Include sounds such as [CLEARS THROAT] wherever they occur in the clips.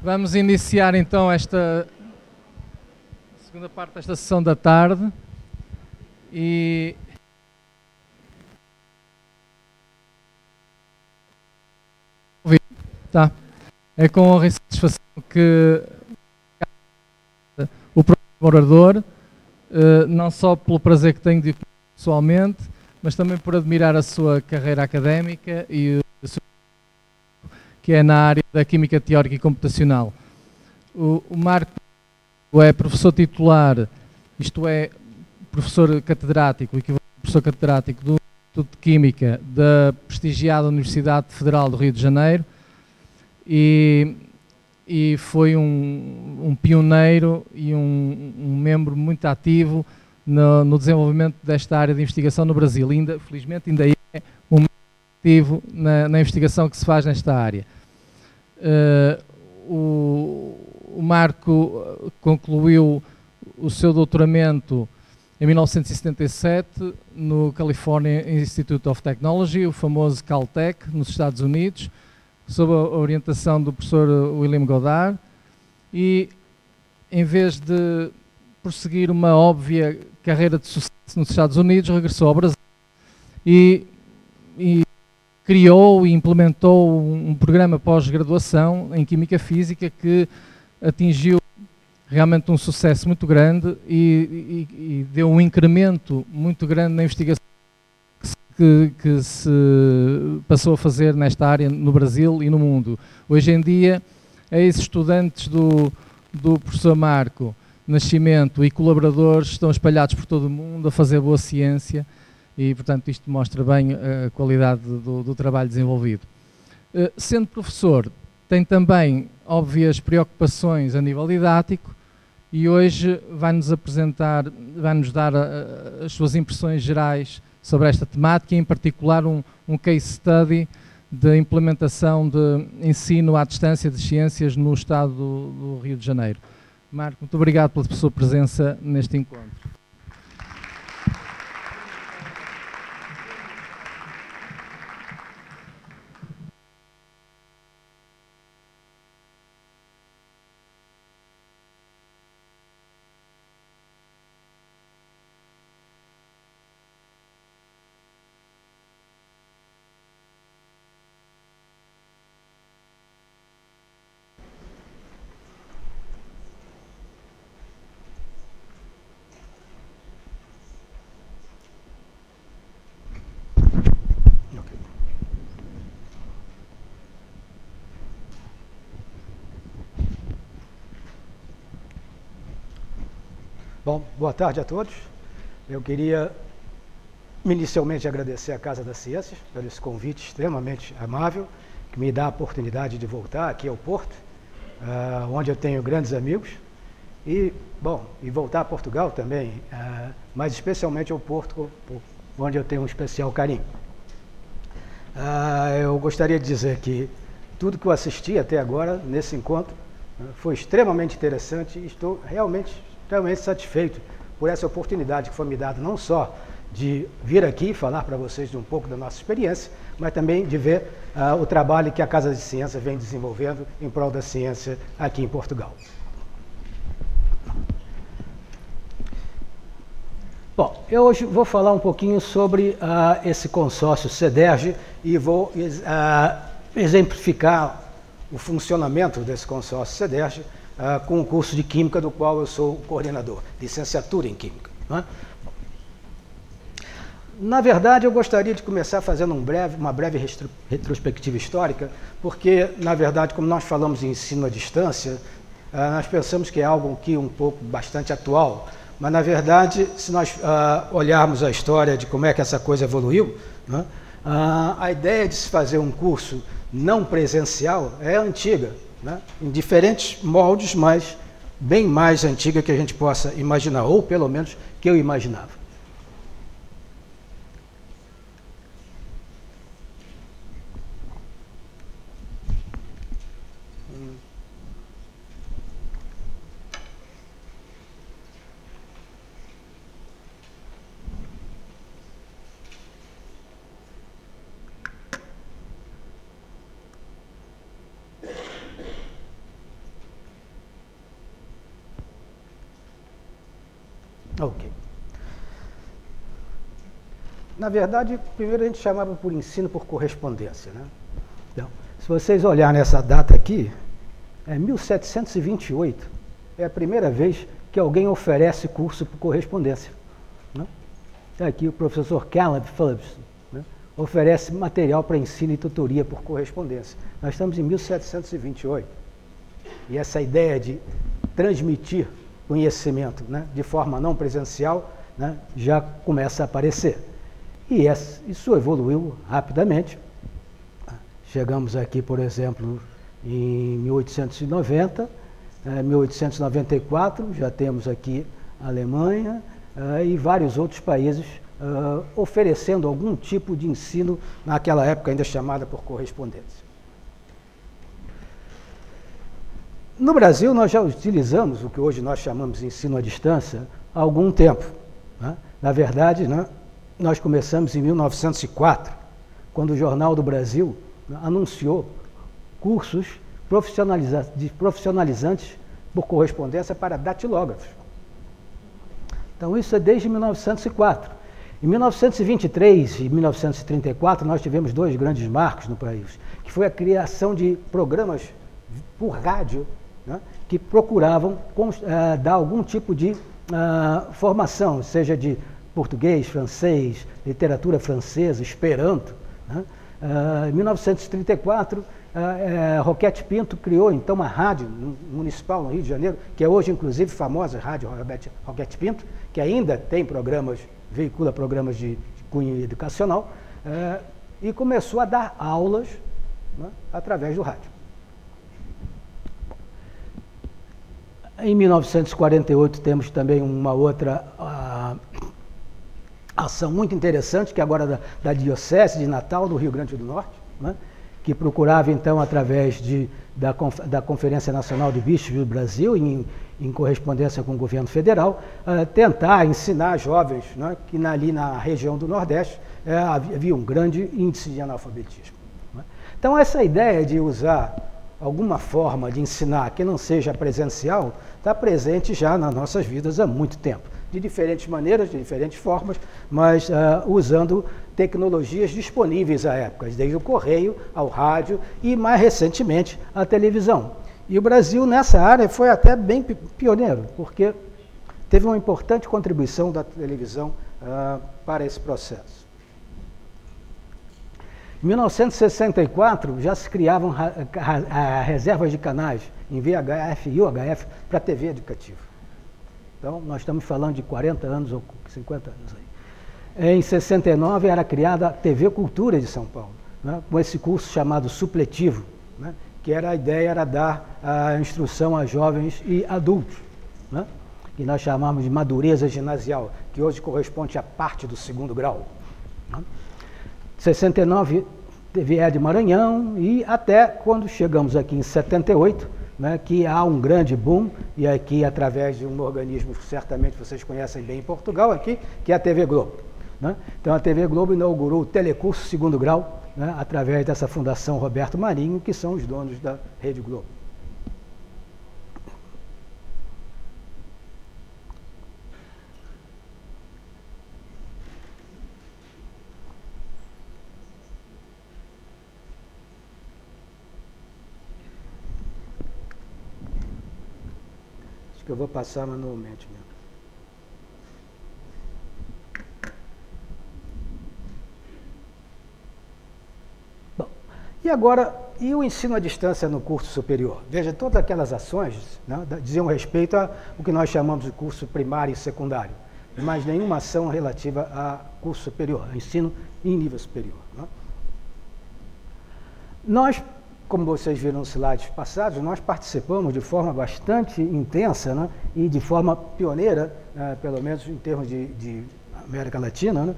Vamos iniciar então esta segunda parte desta sessão da tarde e tá. É com honra e satisfação que o próximo orador, eh, não só pelo prazer que tenho de pessoalmente, mas também por admirar a sua carreira académica e que é na área da Química Teórica e Computacional. O, o Marco é professor titular, isto é, professor catedrático, equivalente professor catedrático do Instituto de Química da prestigiada Universidade Federal do Rio de Janeiro e, e foi um, um, pioneiro e um, um, membro muito ativo no, no, desenvolvimento desta área de investigação no Brasil. Ainda, felizmente, ainda é um ativo na, na investigação que se faz nesta área. Uh, o, o, Marco concluiu o seu doutoramento em 1977 no California Institute of Technology, o famoso Caltech, nos Estados Unidos, sob a orientação do professor William Goddard, e em vez de prosseguir uma óbvia carreira de sucesso nos Estados Unidos, regressou ao Brasil e, e criou e implementou um, programa pós-graduação em Química Física que atingiu realmente um sucesso muito grande e, e, e deu um incremento muito grande na investigação que, que, se passou a fazer nesta área no Brasil e no mundo. Hoje em dia, ex-estudantes do, do professor Marco Nascimento e colaboradores estão espalhados por todo o mundo a fazer boa ciência e, portanto, isto mostra bem eh, a qualidade do, do trabalho desenvolvido. Eh, sendo professor, tem também óbvias preocupações a nível didático e hoje vai-nos apresentar, vai-nos dar eh, as suas impressões gerais sobre esta temática, em particular um, um case study de implementação de ensino à distância de ciências no estado do, do Rio de Janeiro. Marco, muito obrigado pela sua presença neste encontro. Bom, boa tarde a todos. Eu queria inicialmente agradecer à Casa das Ciências pelo esse convite extremamente amável, que me dá a oportunidade de voltar aqui ao Porto, uh, onde eu tenho grandes amigos, e, bom, e voltar a Portugal também, uh, mas especialmente ao Porto, onde eu tenho um especial carinho. Uh, eu gostaria de dizer que tudo que eu assisti até agora nesse encontro foi extremamente interessante e estou realmente extremamente satisfeito por essa oportunidade que foi me dada, não só de vir aqui falar para vocês de um pouco da nossa experiência, mas também de ver uh, o trabalho que a Casa de Ciência vem desenvolvendo em prol da ciência aqui em Portugal. Bom, eu hoje vou falar um pouquinho sobre uh, esse consórcio CEDERJ e vou uh, exemplificar o funcionamento desse consórcio CEDERJ uh, com o curso de Química, do qual eu sou coordenador, licenciatura em Química. É? Na verdade, eu gostaria de começar fazendo um breve, uma breve retrospectiva histórica, porque, na verdade, como nós falamos em ensino à distância, uh, nós pensamos que é algo que um pouco bastante atual, mas, na verdade, se nós uh, olharmos a história de como é que essa coisa evoluiu, uh, a ideia de se fazer um curso não presencial é antiga né? em diferentes moldes, mas bem mais antiga que a gente possa imaginar, ou pelo menos que eu imaginava. Ok. Na verdade, primeiro a gente chamava por ensino por correspondência. Né? Então, se vocês olharem essa data aqui, é 1728, é a primeira vez que alguém oferece curso por correspondência. Né? Aqui o professor Caleb Phillips né? oferece material para ensino e tutoria por correspondência. Nós estamos em 1728. E essa ideia de transmitir conhecimento né, de forma não presencial né, já começa a aparecer. E isso evoluiu rapidamente. Chegamos aqui, por exemplo, em 1890, 1894, já temos aqui a Alemanha eh, e vários outros países eh, oferecendo algum tipo de ensino, naquela época ainda chamada por correspondência. No Brasil, nós já utilizamos o que hoje nós chamamos de ensino à distância há algum tempo. Né? Na verdade, né, nós começamos em 1904, quando o Jornal do Brasil né, anunciou cursos profissionaliza de profissionalizantes por correspondência para datilógrafos. Então, isso é desde 1904. Em 1923 e 1934, nós tivemos dois grandes marcos no país, que foi a criação de programas por rádio né, que procuravam uh, dar algum tipo de uh, formação, seja de português, francês, literatura francesa, esperanto. Né? Uh, em 1934, uh, Roquete Pinto criou então uma rádio municipal no Rio de Janeiro, que é hoje inclusive famosa, Rádio Roquete Pinto, que ainda tem programas, veicula programas de, de cunho educacional, uh, e começou a dar aulas né, através do rádio. Em 1948 temos também uma outra ação muito interessante, que é agora da, da Diocese de Natal do Rio Grande do Norte, né? que procurava então, através de, da, da Conferência Nacional de Bispos do Brasil, em, em correspondência com o governo federal, uh, tentar ensinar jovens né, que na, ali na região do Nordeste uh, havia um grande índice de analfabetismo. Né? Então, essa ideia de usar alguma forma de ensinar que não seja presencial está presente já nas nossas vidas há muito tempo de diferentes maneiras, de diferentes formas, mas uh, usando tecnologias disponíveis à época, desde o correio ao rádio e, mais recentemente, a televisão. E o Brasil, nessa área, foi até bem pioneiro, porque teve uma importante contribuição da televisão uh, para esse processo. Em 1964, já se criavam reservas de canais em VHF e UHF para TV educativa. Então, nós estamos falando de 40 anos ou 50 anos aí. Em 69 era criada a TV Cultura de São Paulo, né, com esse curso chamado supletivo, né, que era a ideia era dar a instrução a jovens e adultos, né, que nós chamamos de madureza ginasial, que hoje corresponde à parte do segundo grau. Né. 69 teve de Maranhão e até quando chegamos aqui em 78, né, que há um grande boom, e aqui através de um organismo que certamente vocês conhecem bem em Portugal, aqui, que é a TV Globo. Né? Então a TV Globo inaugurou o Telecurso Segundo Grau, né, através dessa Fundação Roberto Marinho, que são os donos da Rede Globo. Que eu vou passar manualmente mesmo. Bom, e agora, e o ensino à distância no curso superior? Veja, todas aquelas ações né, diziam respeito ao que nós chamamos de curso primário e secundário, mas nenhuma ação relativa a curso superior, ensino em nível superior. Né? Nós como vocês viram nos slides passados, nós participamos de forma bastante intensa né, e de forma pioneira, né, pelo menos em termos de, de América Latina, né,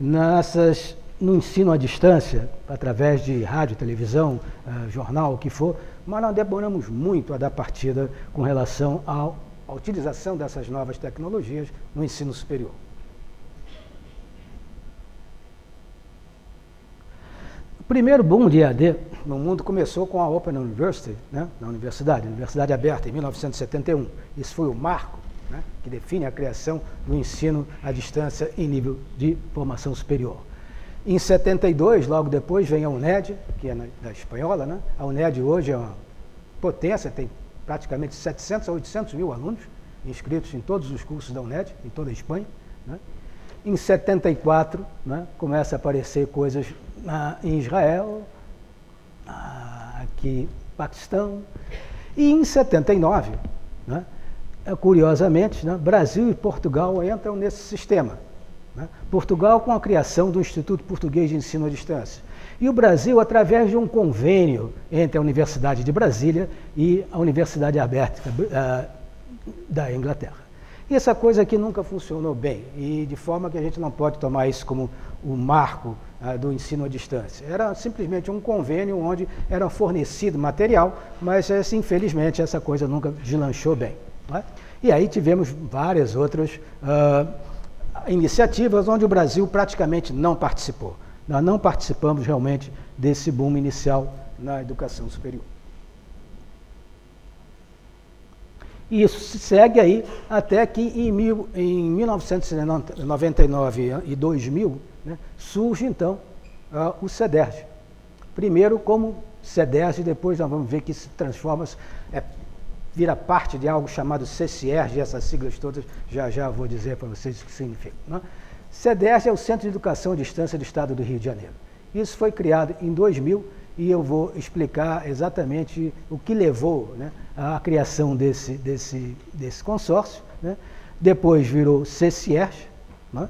nessas, no ensino à distância, através de rádio, televisão, uh, jornal, o que for, mas nós demoramos muito a dar partida com relação à utilização dessas novas tecnologias no ensino superior. Primeiro boom de EAD no mundo começou com a Open University, né, na universidade, Universidade Aberta, em 1971. Isso foi o marco né, que define a criação do ensino à distância em nível de formação superior. Em 72, logo depois, vem a UNED, que é da espanhola. Né? A UNED hoje é uma potência, tem praticamente 700 a 800 mil alunos inscritos em todos os cursos da UNED, em toda a Espanha. Né? Em 74, né, começa a aparecer coisas ah, em Israel, ah, aqui Paquistão. E em 79, né, curiosamente, né, Brasil e Portugal entram nesse sistema. Né? Portugal com a criação do Instituto Português de Ensino à Distância. E o Brasil através de um convênio entre a Universidade de Brasília e a Universidade Aberta uh, da Inglaterra. E essa coisa aqui nunca funcionou bem, e de forma que a gente não pode tomar isso como o marco ah, do ensino à distância. Era simplesmente um convênio onde era fornecido material, mas assim, infelizmente essa coisa nunca deslanchou bem. É? E aí tivemos várias outras ah, iniciativas onde o Brasil praticamente não participou. Nós não participamos realmente desse boom inicial na educação superior. E isso se segue aí até que em, mil, em 1999 e 2000 né, surge então uh, o CEDERJ. Primeiro como CEDERJ, depois nós vamos ver que se transforma, é, vira parte de algo chamado CCERJ, essas siglas todas, já já vou dizer para vocês o que significa. Né? CEDERJ é o Centro de Educação à Distância do Estado do Rio de Janeiro. Isso foi criado em 2000 e eu vou explicar exatamente o que levou né, à criação desse, desse, desse consórcio. Né. Depois virou CCIERS, né,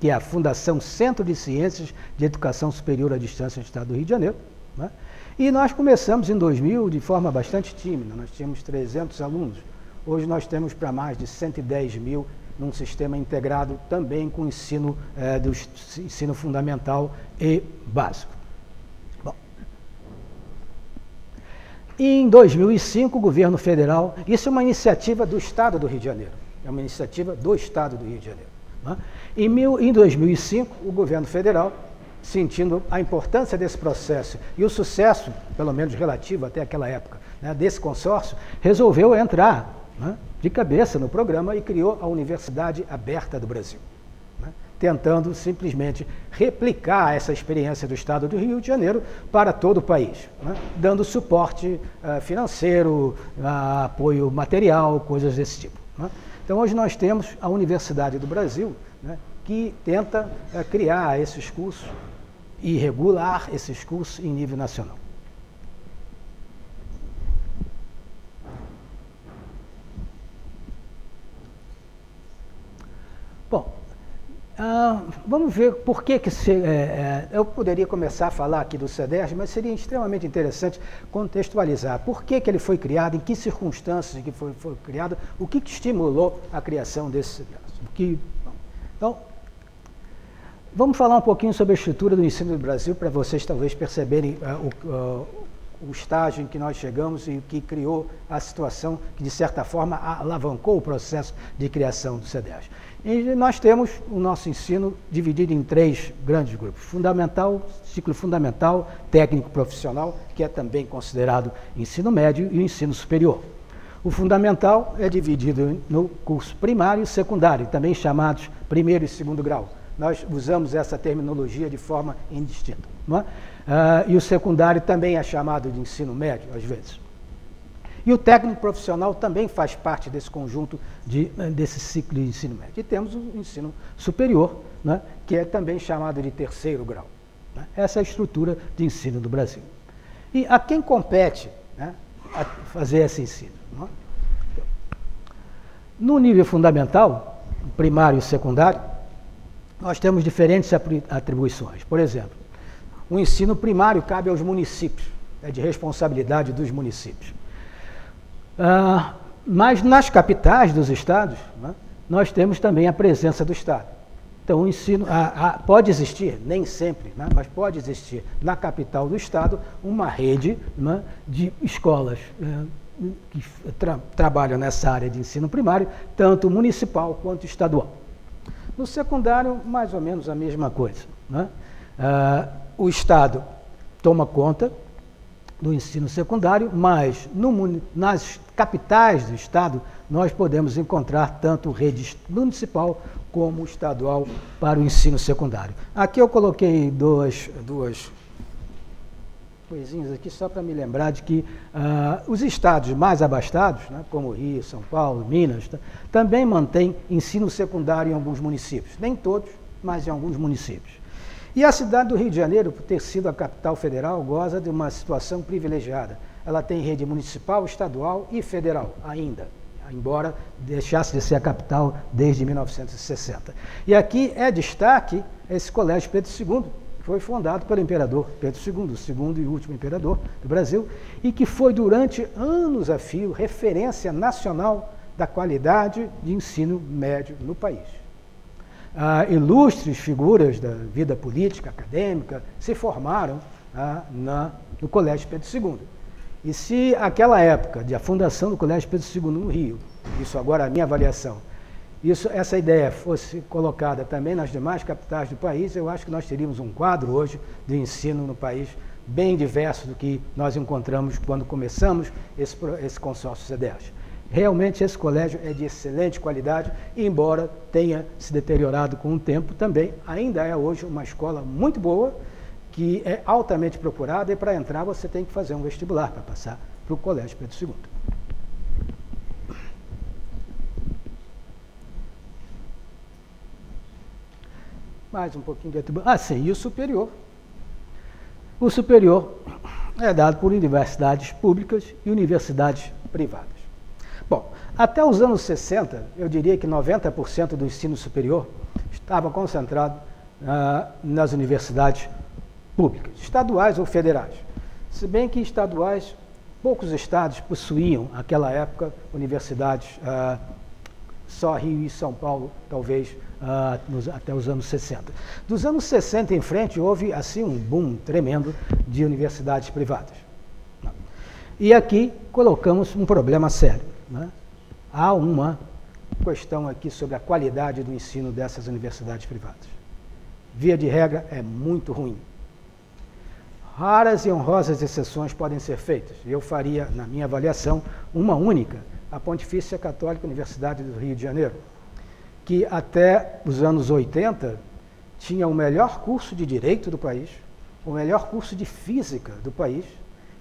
que é a Fundação Centro de Ciências de Educação Superior à Distância do Estado do Rio de Janeiro. Né. E nós começamos em 2000 de forma bastante tímida, nós tínhamos 300 alunos. Hoje nós temos para mais de 110 mil num sistema integrado também com o ensino, eh, do ensino fundamental e básico. Em 2005, o governo federal, isso é uma iniciativa do Estado do Rio de Janeiro, é uma iniciativa do Estado do Rio de Janeiro. Né? Em, mil, em 2005, o governo federal, sentindo a importância desse processo e o sucesso, pelo menos relativo até aquela época, né, desse consórcio, resolveu entrar né, de cabeça no programa e criou a Universidade Aberta do Brasil tentando simplesmente replicar essa experiência do Estado do Rio de Janeiro para todo o país, né? dando suporte uh, financeiro, uh, apoio material, coisas desse tipo. Né? Então, hoje nós temos a Universidade do Brasil, né, que tenta uh, criar esses cursos e regular esses cursos em nível nacional. Bom, ah, vamos ver por que, que se, é, é, eu poderia começar a falar aqui do CEDERJ, mas seria extremamente interessante contextualizar por que, que ele foi criado, em que circunstâncias que foi, foi criado, o que, que estimulou a criação desse que, Então, vamos falar um pouquinho sobre a estrutura do ensino do Brasil para vocês talvez perceberem uh, o, uh, o estágio em que nós chegamos e que criou a situação que, de certa forma, alavancou o processo de criação do CEDERJ. E nós temos o nosso ensino dividido em três grandes grupos: fundamental, ciclo fundamental, técnico profissional, que é também considerado ensino médio, e o ensino superior. O fundamental é dividido no curso primário e secundário, também chamados primeiro e segundo grau. Nós usamos essa terminologia de forma indistinta. É? Ah, e o secundário também é chamado de ensino médio, às vezes. E o técnico profissional também faz parte desse conjunto, de, desse ciclo de ensino médio. E temos o ensino superior, né, que é também chamado de terceiro grau. Né? Essa é a estrutura de ensino do Brasil. E a quem compete né, a fazer esse ensino? Né? No nível fundamental, primário e secundário, nós temos diferentes atribuições. Por exemplo, o ensino primário cabe aos municípios, é de responsabilidade dos municípios. Ah, mas nas capitais dos estados, né, nós temos também a presença do Estado. Então, o ensino a, a, pode existir, nem sempre, né, mas pode existir na capital do Estado uma rede né, de escolas eh, que tra trabalham nessa área de ensino primário, tanto municipal quanto estadual. No secundário, mais ou menos a mesma coisa. Né? Ah, o Estado toma conta do ensino secundário, mas no, nas capitais do estado nós podemos encontrar tanto rede municipal como estadual para o ensino secundário. Aqui eu coloquei duas, duas coisinhas aqui só para me lembrar de que uh, os estados mais abastados, né, como Rio, São Paulo, Minas, também mantêm ensino secundário em alguns municípios. Nem todos, mas em alguns municípios. E a cidade do Rio de Janeiro, por ter sido a capital federal, goza de uma situação privilegiada. Ela tem rede municipal, estadual e federal ainda, embora deixasse de ser a capital desde 1960. E aqui é destaque esse Colégio Pedro II, foi fundado pelo imperador Pedro II, o segundo e último imperador do Brasil, e que foi durante anos a fio referência nacional da qualidade de ensino médio no país. Ah, ilustres figuras da vida política, acadêmica, se formaram ah, na, no Colégio Pedro II. E se aquela época de a fundação do Colégio Pedro II no Rio, isso agora é a minha avaliação, isso, essa ideia fosse colocada também nas demais capitais do país, eu acho que nós teríamos um quadro hoje de ensino no país bem diverso do que nós encontramos quando começamos esse, esse consórcio CDES. Realmente esse colégio é de excelente qualidade embora tenha se deteriorado com o tempo, também ainda é hoje uma escola muito boa, que é altamente procurada e para entrar você tem que fazer um vestibular para passar para o Colégio Pedro II. mais um pouquinho de atribuição. Ah, sim, e o superior. O superior é dado por universidades públicas e universidades privadas. Até os anos 60, eu diria que 90% do ensino superior estava concentrado ah, nas universidades públicas, estaduais ou federais. Se bem que estaduais, poucos estados possuíam, naquela época, universidades, ah, só Rio e São Paulo, talvez, uh, nos, até os anos 60. Dos anos 60 em frente, houve assim um boom tremendo de universidades privadas. E aqui colocamos um problema sério. Né? Há uma questão aqui sobre a qualidade do ensino dessas universidades privadas. Via de regra, é muito ruim. Raras e honrosas exceções podem ser feitas. Eu faria, na minha avaliação, uma única, a Pontifícia Católica Universidade do Rio de Janeiro, que até os anos 80 tinha o melhor curso de direito do país, o melhor curso de física do país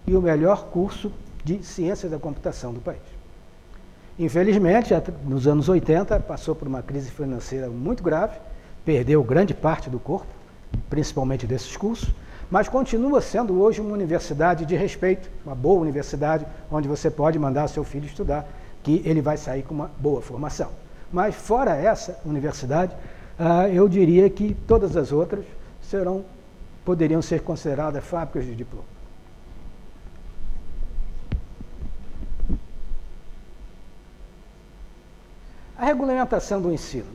e o melhor curso de ciência da computação do país. Infelizmente, nos anos 80, passou por uma crise financeira muito grave, perdeu grande parte do corpo, principalmente desses cursos, mas continua sendo hoje uma universidade de respeito, uma boa universidade, onde você pode mandar seu filho estudar, que ele vai sair com uma boa formação. Mas fora essa universidade, ah, eu diria que todas as outras serão, poderiam ser consideradas fábricas de diploma. A regulamentação do ensino.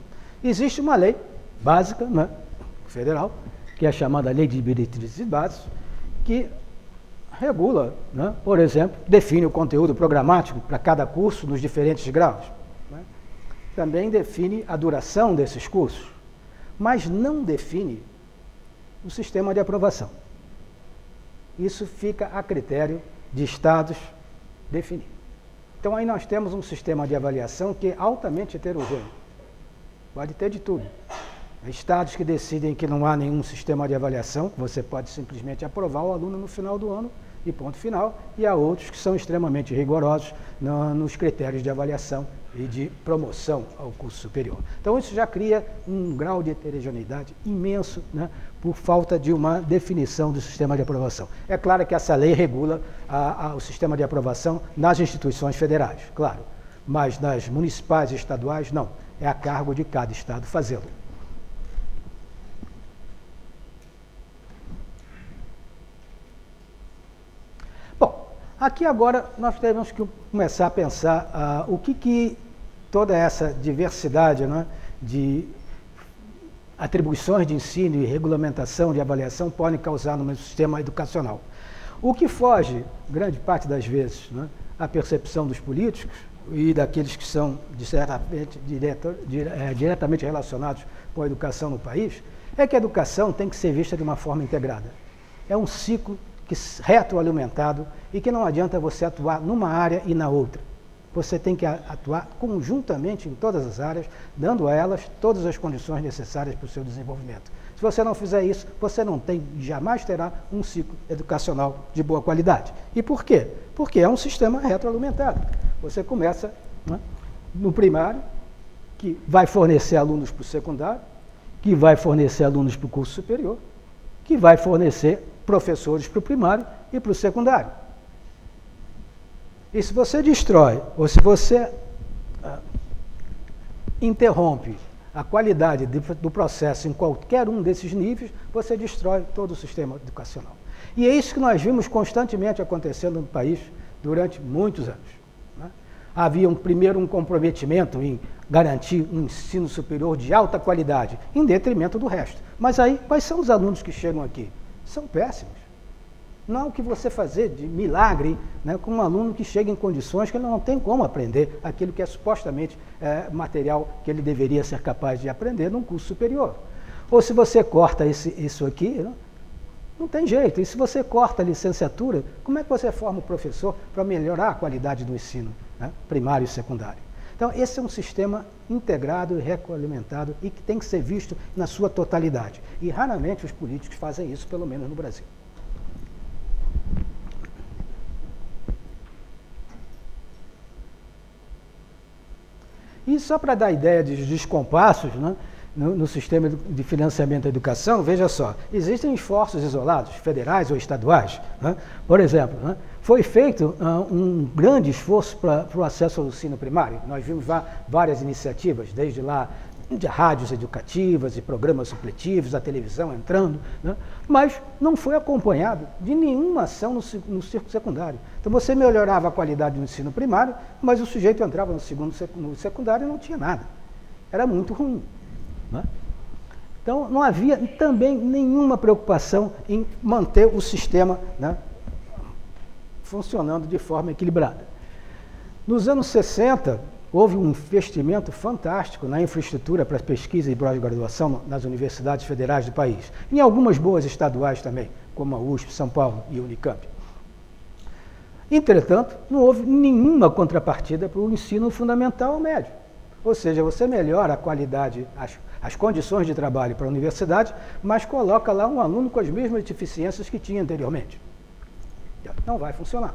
Existe uma lei básica, né, federal, que é chamada Lei de Diretrizes Bases, que regula, né, por exemplo, define o conteúdo programático para cada curso nos diferentes graus também define a duração desses cursos, mas não define o sistema de aprovação. Isso fica a critério de estados definir. Então aí nós temos um sistema de avaliação que é altamente heterogêneo. Pode ter de tudo. Estados que decidem que não há nenhum sistema de avaliação, você pode simplesmente aprovar o aluno no final do ano e ponto final, e há outros que são extremamente rigorosos no, nos critérios de avaliação e de promoção ao curso superior. Então isso já cria um grau de heterogeneidade imenso, né, por falta de uma definição do sistema de aprovação. É claro que essa lei regula a, a, o sistema de aprovação nas instituições federais, claro, mas nas municipais e estaduais não. É a cargo de cada estado fazê-lo. Aqui agora nós temos que começar a pensar uh, o que, que toda essa diversidade né, de atribuições de ensino e regulamentação de avaliação podem causar no sistema educacional. O que foge, grande parte das vezes, né, à percepção dos políticos e daqueles que são direto, dire, é, diretamente relacionados com a educação no país, é que a educação tem que ser vista de uma forma integrada. É um ciclo que retroalimentado e que não adianta você atuar numa área e na outra. Você tem que atuar conjuntamente em todas as áreas, dando a elas todas as condições necessárias para o seu desenvolvimento. Se você não fizer isso, você não tem, jamais terá um ciclo educacional de boa qualidade. E por quê? Porque é um sistema retroalimentado. Você começa né, no primário, que vai fornecer alunos para o secundário, que vai fornecer alunos para o curso superior, que vai fornecer professores para o primário e para o secundário. E se você destrói, ou se você ah, interrompe a qualidade do processo em qualquer um desses níveis, você destrói todo o sistema educacional. E é isso que nós vimos constantemente acontecendo no país durante muitos anos. Né? Havia um, primeiro um comprometimento em garantir um ensino superior de alta qualidade, em detrimento do resto. Mas aí, quais são os alunos que chegam aqui? São péssimos. Não há o que você fazer de milagre né, com um aluno que chega em condições que ele não tem como aprender aquilo que é supostamente é, material que ele deveria ser capaz de aprender num curso superior. Ou se você corta esse, isso aqui, não, não tem jeito. E se você corta a licenciatura, como é que você forma o professor para melhorar a qualidade do ensino né, primário e secundário? Então, esse é um sistema integrado e retroalimentado e que tem que ser visto na sua totalidade. E raramente os políticos fazem isso, pelo menos no Brasil. E só para dar ideia de descompassos né, no, no, sistema de financiamento da educação, veja só, existem esforços isolados, federais ou estaduais. Né? Por exemplo, né, foi feito uh, um grande esforço para o acesso ao ensino primário. Nós vimos várias iniciativas, desde lá de rádios educativas e programas supletivos, a televisão entrando, né? mas não foi acompanhado de nenhuma ação no, no círculo secundário. Então você melhorava a qualidade do ensino primário, mas o sujeito entrava no segundo no secundário e não tinha nada. Era muito ruim. Né? Então não havia também nenhuma preocupação em manter o sistema né, funcionando de forma equilibrada. Nos anos 60, Houve um investimento fantástico na infraestrutura para pesquisa e pós-graduação nas universidades federais do país. Em algumas boas estaduais também, como a USP, São Paulo e Unicamp. Entretanto, não houve nenhuma contrapartida para o ensino fundamental médio. Ou seja, você melhora a qualidade, as, as condições de trabalho para a universidade, mas coloca lá um aluno com as mesmas deficiências que tinha anteriormente. Não vai funcionar.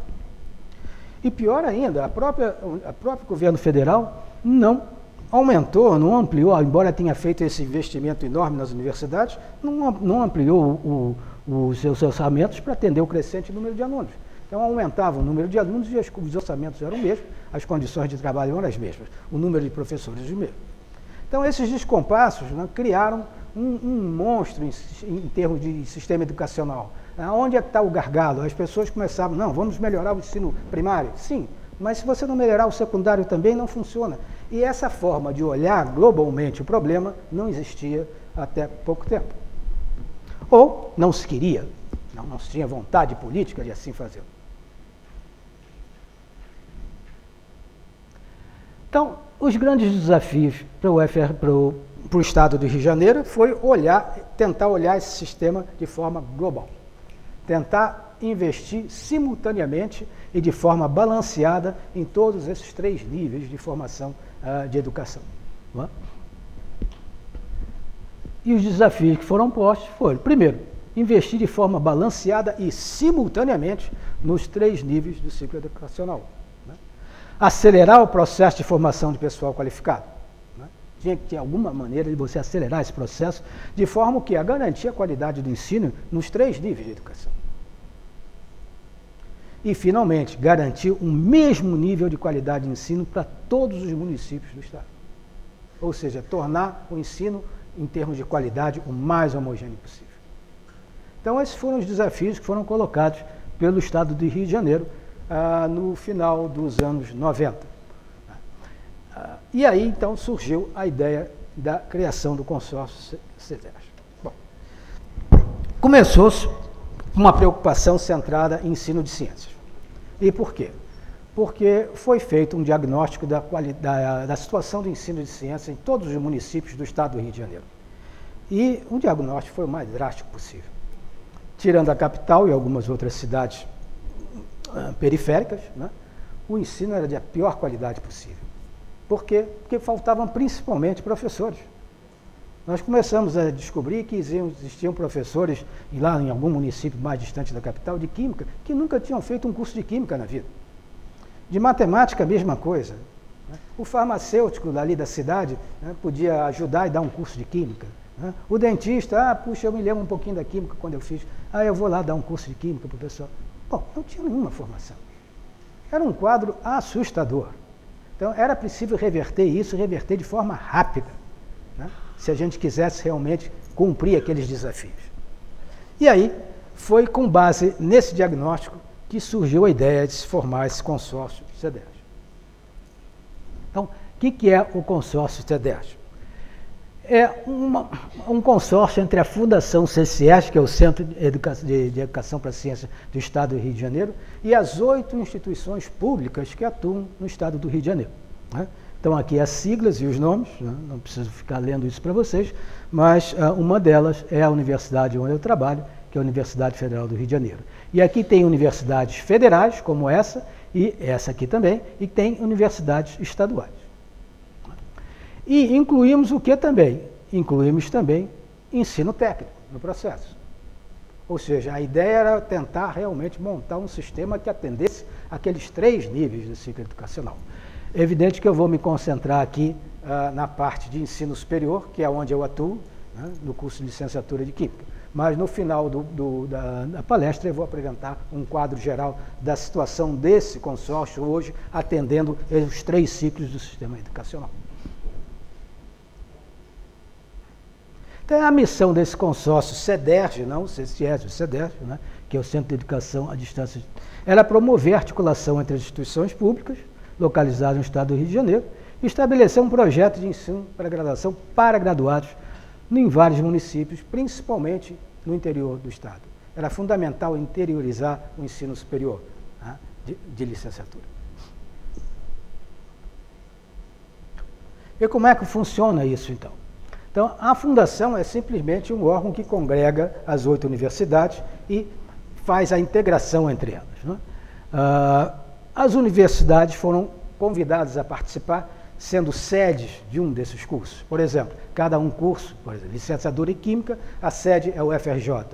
E pior ainda, a própria, a próprio governo federal não aumentou, não ampliou, embora tenha feito esse investimento enorme nas universidades, não, não ampliou o, o, os seus orçamentos para atender o crescente número de alunos. Então aumentava o número de alunos e os orçamentos eram os mesmos, as condições de trabalho eram as mesmas, o número de professores o mesmo. Então esses descompassos né, criaram um, um monstro em, em termos de sistema educacional. Onde é que está o gargalo? As pessoas começavam, não, vamos melhorar o ensino primário. Sim, mas se você não melhorar o secundário também, não funciona. E essa forma de olhar globalmente o problema não existia até pouco tempo. Ou não se queria, não, não se tinha vontade política de assim fazer. Então, os grandes desafios para o, FR, para o, para o Estado do Rio de Janeiro foi olhar, tentar olhar esse sistema de forma global tentar investir simultaneamente e de forma balanceada em todos esses três níveis de formação uh, de educação. É? E os desafios que foram postos foram, primeiro, investir de forma balanceada e simultaneamente nos três níveis do ciclo educacional. Né? Acelerar o processo de formação de pessoal qualificado. Né? Tinha que ter alguma maneira de você acelerar esse processo, de forma que a garantir a qualidade do ensino nos três níveis de educação. E, finalmente, garantir o mesmo nível de qualidade de ensino para todos os municípios do Estado. Ou seja, tornar o ensino, em termos de qualidade, o mais homogêneo possível. Então, esses foram os desafios que foram colocados pelo Estado do Rio de Janeiro ah, no final dos anos 90. Ah, e aí, então, surgiu a ideia da criação do consórcio CETES. Bom, começou-se uma preocupação centrada em ensino de ciências. E por quê? Porque foi feito um diagnóstico da, da, da situação do ensino de ciência em todos os municípios do estado do Rio de Janeiro. E o diagnóstico foi o mais drástico possível. tirando a capital e algumas outras cidades uh, periféricas, né, o ensino era de a pior qualidade possível. Por quê? Porque faltavam principalmente professores. Nós começamos a descobrir que existiam professores lá em algum município mais distante da capital de química que nunca tinham feito um curso de química na vida. De matemática, a mesma coisa. Né? O farmacêutico dali da cidade né, podia ajudar e dar um curso de química. Né? O dentista, ah, puxa, eu me lembro um pouquinho da química quando eu fiz. Ah, eu vou lá dar um curso de química para o pessoal. Bom, não tinha nenhuma formação. Era um quadro assustador. Então, era preciso reverter isso, reverter de forma rápida? Se a gente quisesse realmente cumprir aqueles desafios. E aí, foi com base nesse diagnóstico que surgiu a ideia de se formar esse consórcio CEDES. Então, o que, que é o consórcio CEDES? É uma, um consórcio entre a Fundação CCS, que é o Centro de Educação, de Educação para a Ciência do Estado do Rio de Janeiro, e as oito instituições públicas que atuam no Estado do Rio de Janeiro. Né? Então, aqui as siglas e os nomes, né? não preciso ficar lendo isso para vocês, mas uh, uma delas é a universidade onde eu trabalho, que é a Universidade Federal do Rio de Janeiro. E aqui tem universidades federais, como essa, e essa aqui também, e tem universidades estaduais. E incluímos o que também? Incluímos também ensino técnico no processo. Ou seja, a ideia era tentar realmente montar um sistema que atendesse aqueles três níveis do ciclo educacional. É evidente que eu vou me concentrar aqui uh, na parte de ensino superior, que é onde eu atuo, né, no curso de licenciatura de Química. Mas no final do, do, da, da, palestra eu vou apresentar um quadro geral da situação desse consórcio hoje, atendendo os três ciclos do sistema educacional. Então, a missão desse consórcio CEDERJ, não o CEDERJ, né, que é o Centro de Educação à Distância, era promover a articulação entre as instituições públicas, localizadas no estado do Rio de Janeiro, e estabelecer um projeto de ensino para graduação para graduados em vários municípios, principalmente no interior do estado. Era fundamental interiorizar o ensino superior né, de, de licenciatura. E como é que funciona isso, então? Então, a fundação é simplesmente um órgão que congrega as oito universidades e faz a integração entre elas. Né? Uh, as universidades foram convidadas a participar, sendo sedes de um desses cursos. Por exemplo, cada um curso, por exemplo, licenciatura em Química, a sede é o FRJ.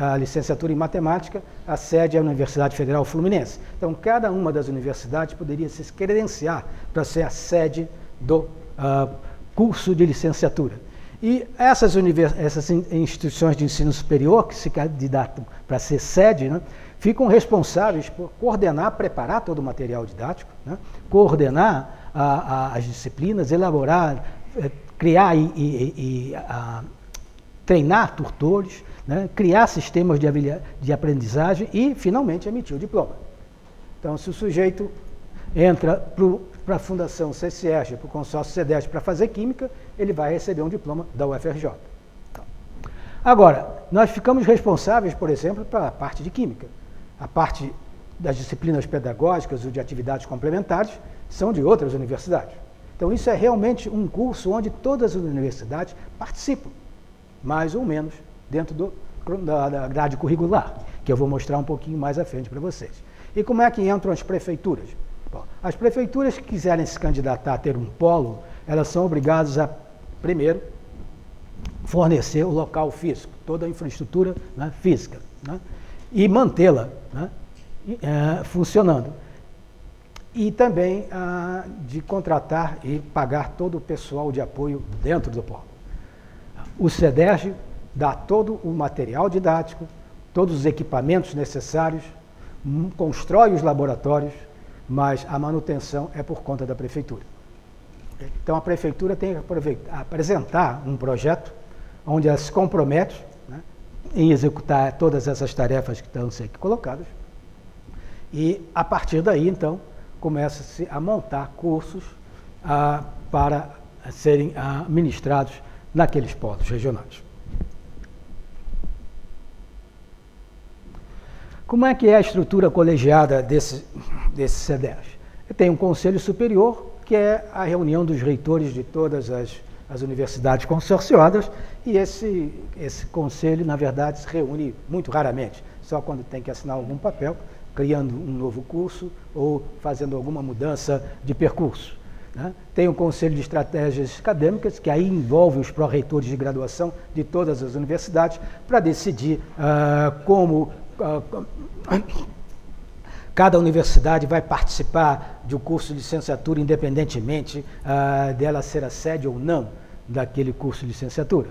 A licenciatura em Matemática, a sede é a Universidade Federal Fluminense. Então, cada uma das universidades poderia se credenciar para ser a sede do uh, curso de licenciatura. E essas, essas instituições de ensino superior, que se candidatam para ser sede, né, ficam responsáveis por coordenar, preparar todo o material didático, né, coordenar a, a, as disciplinas, elaborar, eh, criar e, e, e a, treinar tutores, né, criar sistemas de, de aprendizagem e, finalmente, emitir o diploma. Então, se o sujeito entra para a Fundação CCERG, para o consórcio CEDES para fazer química, ele vai receber um diploma da UFRJ. Então, agora, nós ficamos responsáveis, por exemplo, para a parte de química. A parte das disciplinas pedagógicas ou de atividades complementares são de outras universidades. Então, isso é realmente um curso onde todas as universidades participam, mais ou menos, dentro do, da, da grade curricular, que eu vou mostrar um pouquinho mais à frente para vocês. E como é que entram as prefeituras? Bom, as prefeituras que quiserem se candidatar a ter um polo, elas são obrigadas a, primeiro, fornecer o local físico, toda a infraestrutura né, física, né, e mantê-la né, é, funcionando. E também ah, de contratar e pagar todo o pessoal de apoio dentro do polo. O CEDERJ dá todo o material didático, todos os equipamentos necessários, hum, constrói os laboratórios, mas a manutenção é por conta da prefeitura. Então a prefeitura tem que apresentar um projeto onde ela se compromete em executar todas essas tarefas que estão sendo colocadas. E a partir daí, então, começa-se a montar cursos ah, para serem ah, ministrados naqueles polos regionais. Como é que é a estrutura colegiada desse, desse? Tem um conselho superior, que é a reunião dos reitores de todas as as universidades consorciadas, e esse, esse conselho, na verdade, se reúne muito raramente, só quando tem que assinar algum papel, criando um novo curso ou fazendo alguma mudança de percurso. Né? Tem o Conselho de Estratégias Acadêmicas, que aí envolve os pró-reitores de graduação de todas as universidades, para decidir uh, como uh, cada universidade vai participar de um curso de licenciatura, independentemente uh, dela ser a sede ou não daquele curso de licenciatura.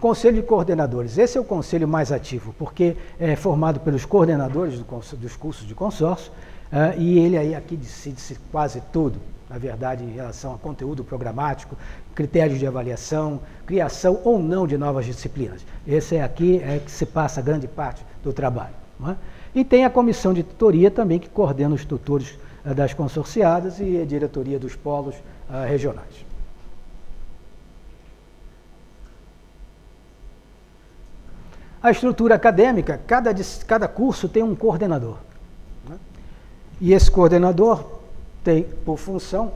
Conselho de Coordenadores. Esse é o conselho mais ativo, porque é formado pelos coordenadores do, dos cursos de consórcio, e ele aí aqui decide-se quase tudo na verdade, em relação a conteúdo programático, critérios de avaliação, criação ou não de novas disciplinas. Esse é aqui é que se passa grande parte do trabalho. É? E tem a comissão de tutoria também, que coordena os tutores uh, das consorciadas e a diretoria dos polos uh, regionais. A estrutura acadêmica, cada, cada curso tem um coordenador. Né? E esse coordenador tem por função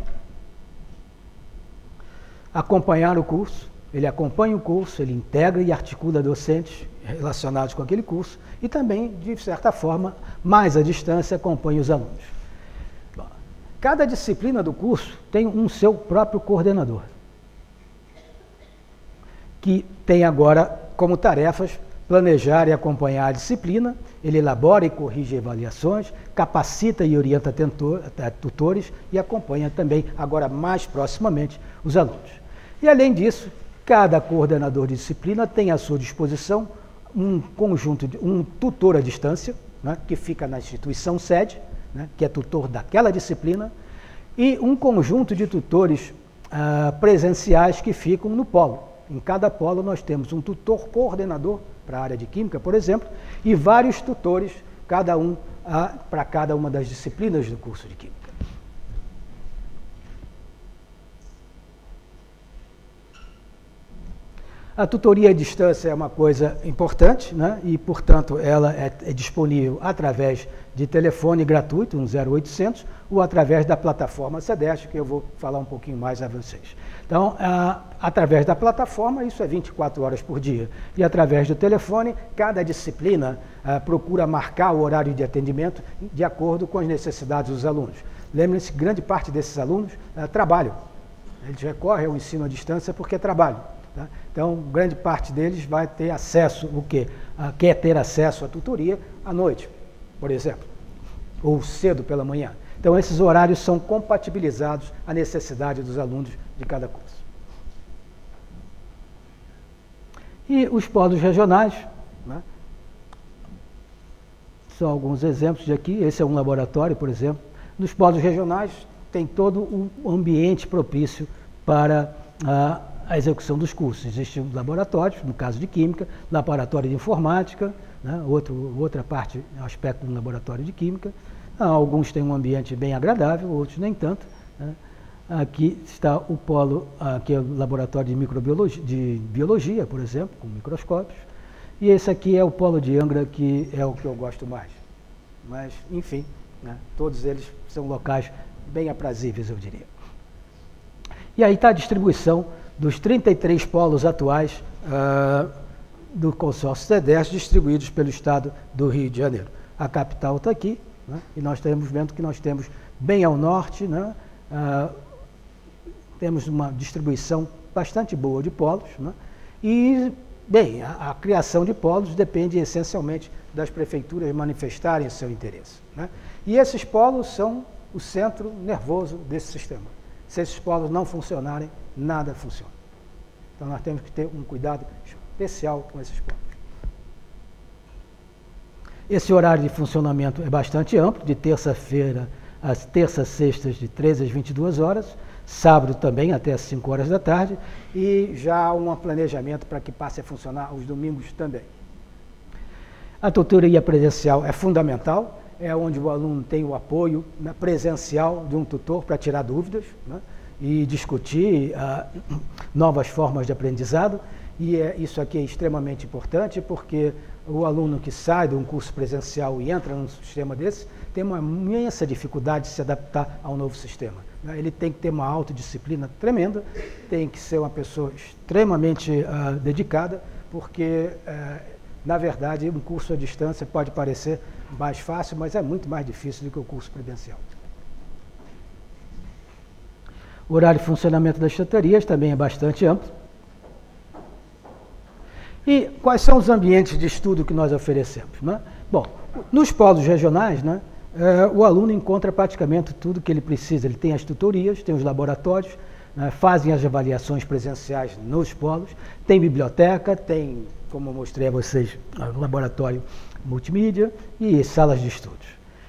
acompanhar o curso, ele acompanha o curso, ele integra e articula docentes relacionados com aquele curso e também, de certa forma, mais à distância, acompanha os alunos. Cada disciplina do curso tem um seu próprio coordenador, que tem agora como tarefas planejar e acompanhar a disciplina, ele elabora e corrige avaliações, capacita e orienta tentor, tutores e acompanha também, agora mais proximamente, os alunos. E além disso, cada coordenador de disciplina tem à sua disposição um conjunto, de, um tutor à distância, né, que fica na instituição sede, né, que é tutor daquela disciplina, e um conjunto de tutores ah, presenciais que ficam no polo. Em cada polo nós temos um tutor coordenador para a área de Química, por exemplo, e vários tutores, cada um para cada uma das disciplinas do curso de Química. A tutoria à distância é uma coisa importante, né? e, portanto, ela é, é, disponível através de telefone gratuito, um 0800, ou através da plataforma CEDEST, que eu vou falar um pouquinho mais a vocês. Então, a, através da plataforma, isso é 24 horas por dia. E através do telefone, cada disciplina a, procura marcar o horário de atendimento de acordo com as necessidades dos alunos. Lembrem-se que grande parte desses alunos a, trabalham. Eles recorrem ao ensino à distância porque trabalham. Tá? Então, grande parte deles vai ter acesso, o quê? quer ter acesso à tutoria à noite, por exemplo, ou cedo pela manhã. Então, esses horários são compatibilizados à necessidade dos alunos de cada curso. E os polos regionais, né? são alguns exemplos de aqui. Esse é um laboratório, por exemplo. Nos polos regionais tem todo o ambiente propício para a, a execução dos cursos. Existem laboratórios, no caso de Química, laboratório de Informática, né? Outro, outra parte, aspecto do laboratório de Química. Alguns têm um ambiente bem agradável, outros nem tanto. Né? Aqui está o polo, aqui é o laboratório de microbiologia, de biologia, por exemplo, com microscópios. E esse aqui é o polo de Angra, que é o que eu gosto mais. Mas, enfim, né, todos eles são locais bem aprazíveis, eu diria. E aí está a distribuição dos 33 polos atuais uh, do consórcio CEDES distribuídos pelo estado do Rio de Janeiro. A capital está aqui, né, e nós estamos vendo que nós temos bem ao norte, né, uh, temos uma distribuição bastante boa de polos, né? e, bem, a, a, criação de polos depende essencialmente das prefeituras manifestarem seu interesse. Né? E esses polos são o centro nervoso desse sistema. Se esses polos não funcionarem, nada funciona. Então nós temos que ter um cuidado especial com esses polos. Esse horário de funcionamento é bastante amplo, de terça-feira às terças, sextas, de 13 às 22 horas, sábado também até às 5 horas da tarde, e já um planejamento para que passe a funcionar aos domingos também. A tutoria presencial é fundamental, é onde o aluno tem o apoio presencial de um tutor para tirar dúvidas né, e discutir uh, novas formas de aprendizado. E é, isso aqui é extremamente importante porque o aluno que sai de um curso presencial e entra num sistema desse tem uma imensa dificuldade de se adaptar ao novo sistema. Né? Ele tem que ter uma autodisciplina tremenda, tem que ser uma pessoa extremamente uh, dedicada, porque, uh, na verdade, um curso à distância pode parecer mais fácil, mas é muito mais difícil do que o curso presencial. O horário de funcionamento das chaterias também é bastante amplo. E quais são os ambientes de estudo que nós oferecemos? Né? Bom, nos polos regionais, né, é, o aluno encontra praticamente tudo que ele precisa. Ele tem as tutorias, tem os laboratórios, né, fazem as avaliações presenciais nos polos, tem biblioteca, tem, como eu mostrei a vocês, laboratório multimídia e salas de estudos.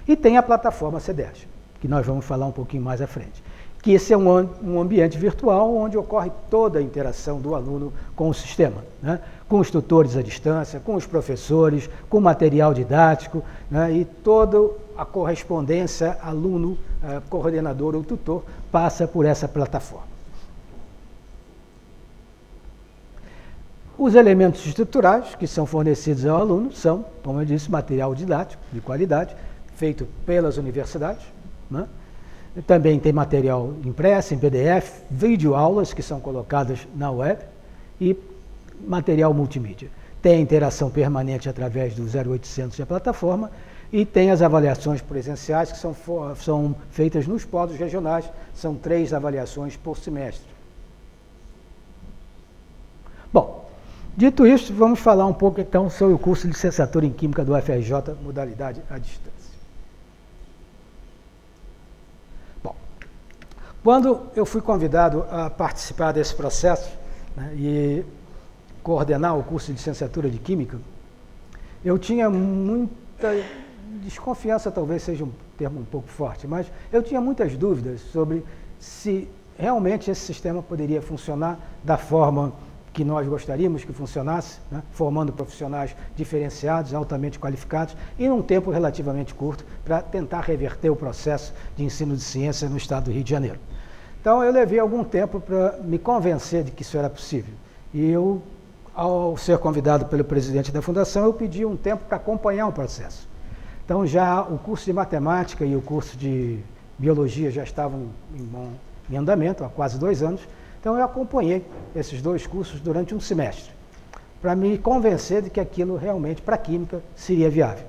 E tem a plataforma CDES, que nós vamos falar um pouquinho mais à frente que esse é um, um, ambiente virtual onde ocorre toda a interação do aluno com o sistema, né? com os tutores à distância, com os professores, com material didático né? e toda a correspondência aluno, eh, coordenador ou tutor passa por essa plataforma. Os elementos estruturais que são fornecidos ao aluno são, como eu disse, material didático de qualidade, feito pelas universidades, né? Também tem material impresso em PDF, videoaulas que são colocadas na web e material multimídia. Tem interação permanente através do 0800 da plataforma e tem as avaliações presenciais que são, são feitas nos polos regionais, são três avaliações por semestre. Bom, dito isso, vamos falar um pouco então sobre o curso de licenciatura em Química do FRJ, modalidade à distância. Quando eu fui convidado a participar desse processo né, e coordenar o curso de licenciatura de Química, eu tinha muita desconfiança, talvez seja um termo um pouco forte, mas eu tinha muitas dúvidas sobre se realmente esse sistema poderia funcionar da forma que nós gostaríamos que funcionasse, né, formando profissionais diferenciados, altamente qualificados, e num tempo relativamente curto, para tentar reverter o processo de ensino de ciência no estado do Rio de Janeiro. Então eu levei algum tempo para me convencer de que isso era possível. E eu, ao ser convidado pelo presidente da fundação, eu pedi um tempo para acompanhar o processo. Então já o curso de matemática e o curso de biologia já estavam em, em andamento há quase dois anos. Então eu acompanhei esses dois cursos durante um semestre, para me convencer de que aquilo realmente para química seria viável.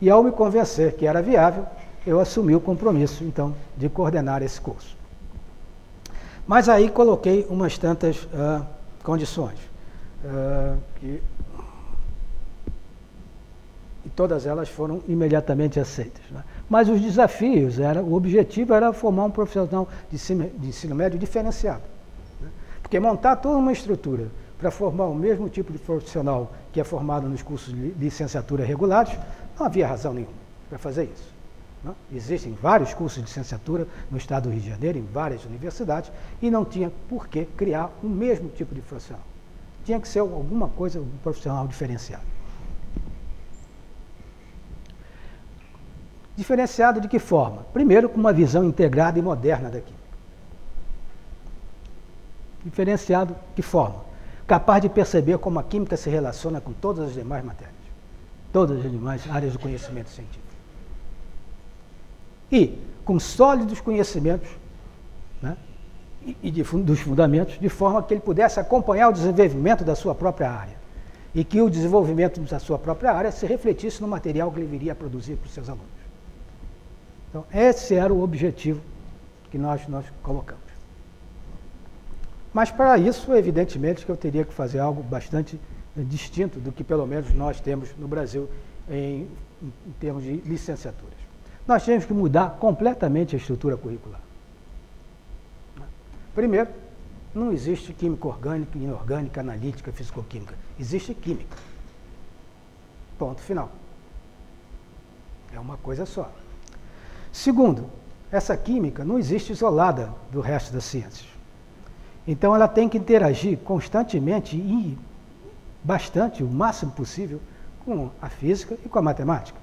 E ao me convencer que era viável, eu assumi o compromisso, então, de coordenar esse curso. Mas aí coloquei umas tantas uh, condições. Uh, que, e todas elas foram imediatamente aceitas. Né? Mas os desafios, era, o objetivo era formar um profissional de ensino, de ensino médio diferenciado. Né? Porque montar toda uma estrutura para formar o mesmo tipo de profissional que é formado nos cursos de licenciatura regulares, não havia razão nenhuma para fazer isso. Não? Existem vários cursos de licenciatura no estado do Rio de Janeiro, em várias universidades, e não tinha por que criar o mesmo tipo de profissional. Tinha que ser alguma coisa, um profissional diferenciado. Diferenciado de que forma? Primeiro, com uma visão integrada e moderna da química. Diferenciado de que forma? Capaz de perceber como a química se relaciona com todas as demais matérias, todas as demais áreas do conhecimento científico e com sólidos conhecimentos né, e de, dos fundamentos, de forma que ele pudesse acompanhar o desenvolvimento da sua própria área e que o desenvolvimento da sua própria área se refletisse no material que ele viria a produzir para os seus alunos. Então, esse era o objetivo que nós, nós colocamos. Mas para isso, evidentemente, que eu teria que fazer algo bastante eh, distinto do que pelo menos nós temos no Brasil em, em termos de licenciaturas nós tínhamos que mudar completamente a estrutura curricular. Primeiro, não existe química orgânica, inorgânica, analítica, fisicoquímica. Existe química. Ponto final. É uma coisa só. Segundo, essa química não existe isolada do resto das ciências. Então ela tem que interagir constantemente e bastante, o máximo possível, com a física e com a matemática.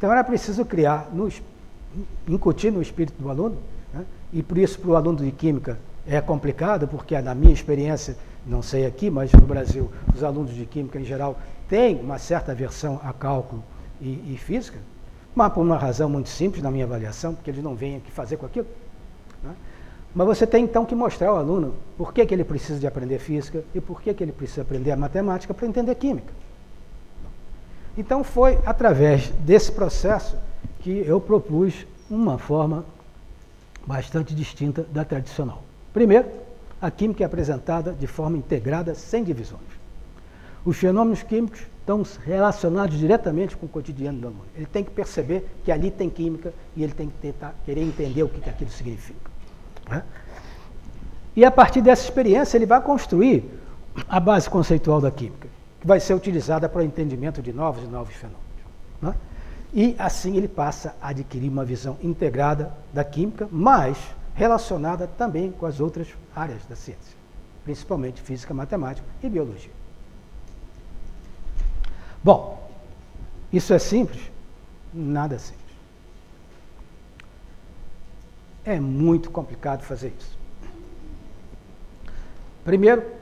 Então era preciso criar, no, incutir no espírito do aluno, né? e por isso para o aluno de Química é complicado, porque na minha experiência, não sei aqui, mas no Brasil, os alunos de Química em geral têm uma certa aversão a cálculo e, e Física, Mas por uma razão muito simples na minha avaliação, porque eles não vêm aqui fazer com aquilo. Né? Mas você tem então que mostrar ao aluno por que, que ele precisa de aprender física e por que, que ele precisa aprender a matemática para entender química. Então foi através desse processo que eu propus uma forma bastante distinta da tradicional. Primeiro, a química é apresentada de forma integrada, sem divisões. Os fenômenos químicos estão relacionados diretamente com o cotidiano do aluno. Ele tem que perceber que ali tem química e ele tem que tentar querer entender o que, que aquilo significa. Né? E a partir dessa experiência, ele vai construir a base conceitual da química, que vai ser utilizada para o entendimento de novos e novos fenômenos. Né? E assim ele passa a adquirir uma visão integrada da química, mas relacionada também com as outras áreas da ciência, principalmente física, matemática e biologia. Bom, isso é simples? Nada simples. É muito complicado fazer isso. Primeiro,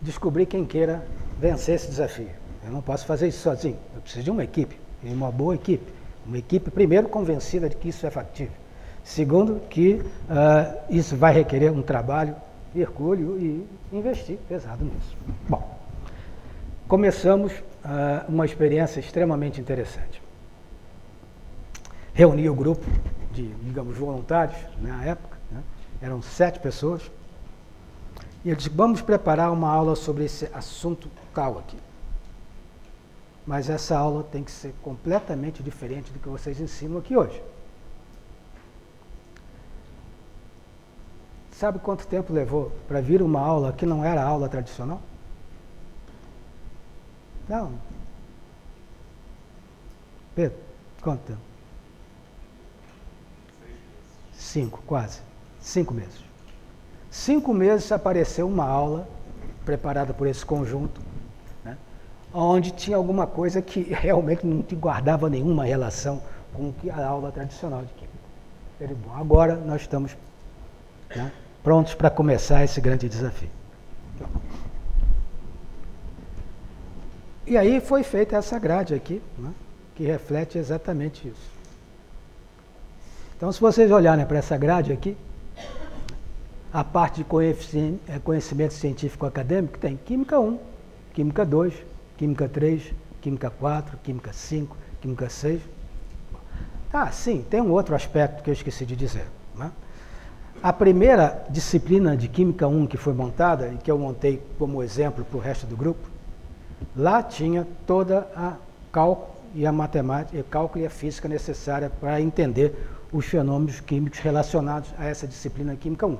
descobrir quem queira vencer esse desafio. Eu não posso fazer isso sozinho. Eu preciso de uma equipe, e uma boa equipe. Uma equipe, primeiro, convencida de que isso é factível. Segundo, que uh, isso vai requerer um trabalho hercúleo e investir pesado nisso. Bom, começamos uh, uma experiência extremamente interessante. Reuni o grupo de, digamos, voluntários na época, né? eram sete pessoas, e eu disse, vamos preparar uma aula sobre esse assunto tal aqui. Mas essa aula tem que ser completamente diferente do que vocês ensinam aqui hoje. Sabe quanto tempo levou para vir uma aula que não era aula tradicional? Não. Pedro, quanto tempo? Cinco, quase. Cinco meses. Cinco meses apareceu uma aula preparada por esse conjunto, né, onde tinha alguma coisa que [LAUGHS] realmente não guardava nenhuma relação com a aula tradicional de química. Ele, bom, agora nós estamos né, prontos para começar esse grande desafio. E aí foi feita essa grade aqui, né, que reflete exatamente isso. Então, se vocês olharem para essa grade aqui, a parte de é, conhecimento científico acadêmico tem Química 1, Química 2, Química 3, Química 4, Química 5, Química 6. Ah, sim, tem um outro aspecto que eu esqueci de dizer. Né? A primeira disciplina de Química 1 que foi montada, e que eu montei como exemplo para o resto do grupo, lá tinha toda a cálculo e a matemática, cálculo e a física necessária para entender os fenômenos químicos relacionados a essa disciplina Química 1.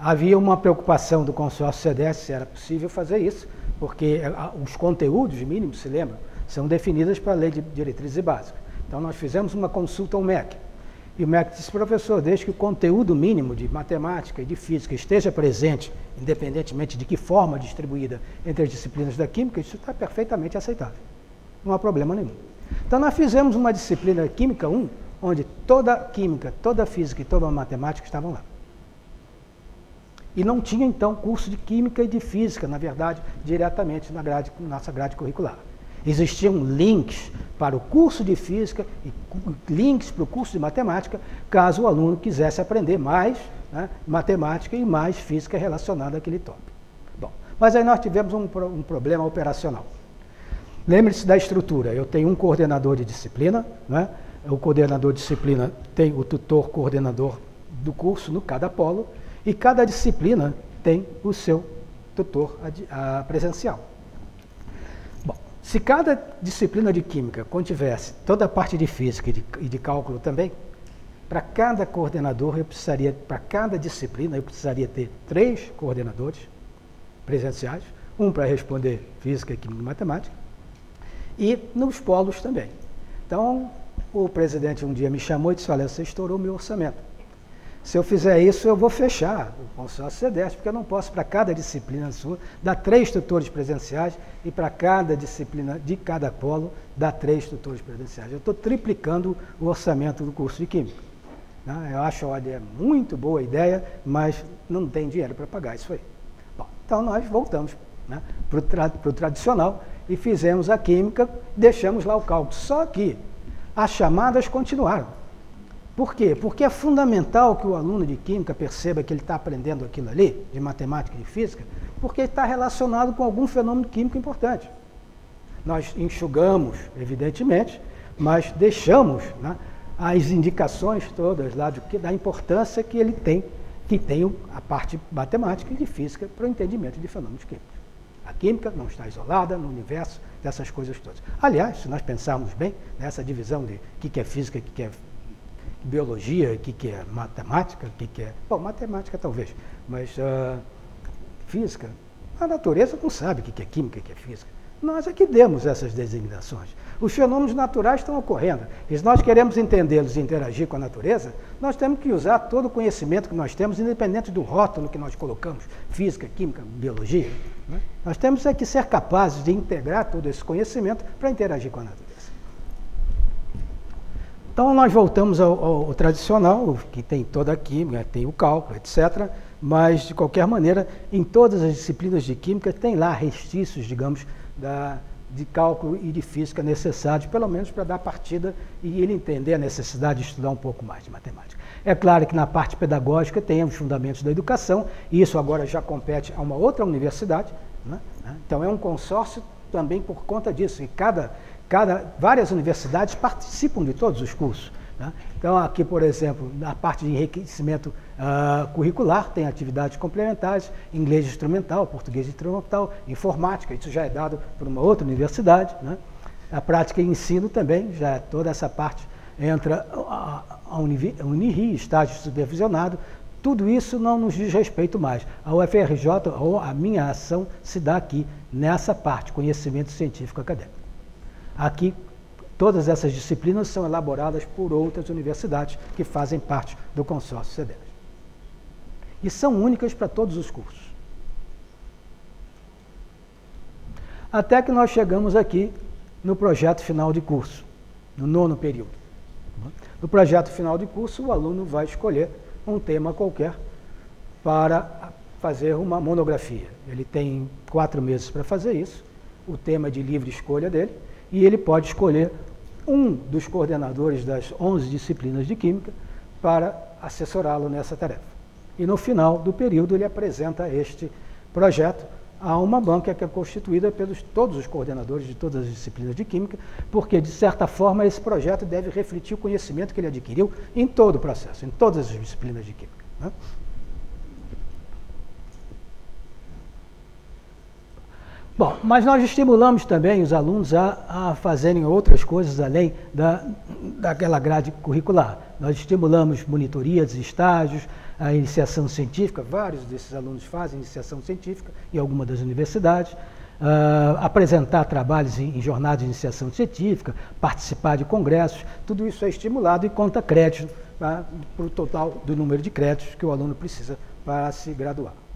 Havia uma preocupação do consórcio CDS se era possível fazer isso, porque eh, os conteúdos mínimos, se lembra, são definidos pela Lei de Diretrizes Básicas. Então, nós fizemos uma consulta ao MEC e o MEC disse, professor, desde que o conteúdo mínimo de matemática e de física esteja presente, independentemente de que forma distribuída entre as disciplinas da química, isso está perfeitamente aceitável. Não há problema nenhum. Então nós fizemos uma disciplina Química 1, onde toda química, toda física e toda matemática estavam lá. E não tinha, então, curso de Química e de Física, na verdade, diretamente na grade, nossa grade curricular. Existiam links para o curso de física e links para o curso de matemática, caso o aluno quisesse aprender mais né, matemática e mais física relacionada àquele tópico. Bom, mas aí nós tivemos um, um problema operacional. Lembre-se da estrutura. Eu tenho um coordenador de disciplina, né? o coordenador de disciplina tem o tutor coordenador do curso no cada polo, e cada disciplina tem o seu tutor presencial. Se cada disciplina de química contivesse toda a parte de física e de, e de cálculo também, para cada coordenador eu precisaria, para cada disciplina eu precisaria ter três coordenadores presenciais, um para responder física, química e matemática, e nos polos também. Então, o presidente um dia me chamou e disse, olha, você estourou meu orçamento. Se eu fizer isso, eu vou fechar o consórcio CEDES, porque eu não posso, para cada disciplina sua, dar três tutores presenciais e para cada disciplina de cada polo, dar três tutores presenciais. Eu estou triplicando o orçamento do curso de Química. Né? Eu acho a ideia muito boa ideia, mas não tem dinheiro para pagar isso aí. Bom, então nós voltamos né, para o tra tradicional e fizemos a química, deixamos lá o cálculo. Só que as chamadas continuaram. Por quê? Porque é fundamental que o aluno de química perceba que ele está aprendendo aquilo ali, de matemática e de física, porque está relacionado com algum fenômeno químico importante. Nós enxugamos, evidentemente, mas deixamos né, as indicações todas lá do que, da importância que ele tem, que tem a parte matemática e de física para o entendimento de fenômenos químicos. A química não está isolada no universo dessas coisas todas. Aliás, se nós pensarmos bem nessa divisão de o que é física, o que é biologia, o que é matemática, o que é. Bom, matemática talvez, mas uh, física. A natureza não sabe o que é química, o que é física. Nós é que demos essas designações. Os fenômenos naturais estão ocorrendo. E se nós queremos entendê-los e interagir com a natureza, nós temos que usar todo o conhecimento que nós temos, independente do rótulo que nós colocamos, física, química, biologia. Né? Nós temos é que ser capazes de integrar todo esse conhecimento para interagir com a natureza. Então nós voltamos ao, ao, tradicional, que tem toda a química, tem o cálculo, etc. Mas, de qualquer maneira, em todas as disciplinas de química tem lá restícios, digamos, da, de cálculo e de física necessários, pelo menos para dar partida e ele entender a necessidade de estudar um pouco mais de matemática. É claro que na parte pedagógica tem os fundamentos da educação, e isso agora já compete a uma outra universidade, né? então é um consórcio também por conta disso, e cada, cada, várias universidades participam de todos os cursos. Né? Então, aqui, por exemplo, na parte de enriquecimento uh, curricular, tem atividades complementares, inglês instrumental, português instrumental, informática, isso já é dado por uma outra universidade. Né? A prática e ensino também, já é toda essa parte entra a, a estágio supervisionado, tudo isso não nos diz respeito mais. A UFRJ, ou a minha ação, se dá aqui, nessa parte, conhecimento científico acadêmico. Aqui Todas essas disciplinas são elaboradas por outras universidades que fazem parte do consórcio CEDES. E são únicas para todos os cursos. Até que nós chegamos aqui no projeto final de curso, no nono período. No projeto final de curso, o aluno vai escolher um tema qualquer para fazer uma monografia. Ele tem quatro meses para fazer isso, o tema de livre escolha dele, e ele pode escolher um dos coordenadores das 11 disciplinas de Química para assessorá-lo nessa tarefa. E no final do período ele apresenta este projeto a uma banca que é constituída pelos todos os coordenadores de todas as disciplinas de Química, porque, de certa forma, esse projeto deve refletir o conhecimento que ele adquiriu em todo o processo, em todas as disciplinas de Química. Né? Bom, mas nós estimulamos também os alunos a, a fazerem outras coisas além da, daquela grade curricular. Nós estimulamos monitorias, estágios, a iniciação científica, vários desses alunos fazem iniciação científica em alguma das universidades, uh, apresentar trabalhos em, em jornadas de iniciação científica, participar de congressos, tudo isso é estimulado e conta crédito tá, para o total do número de créditos que o aluno precisa para se graduar.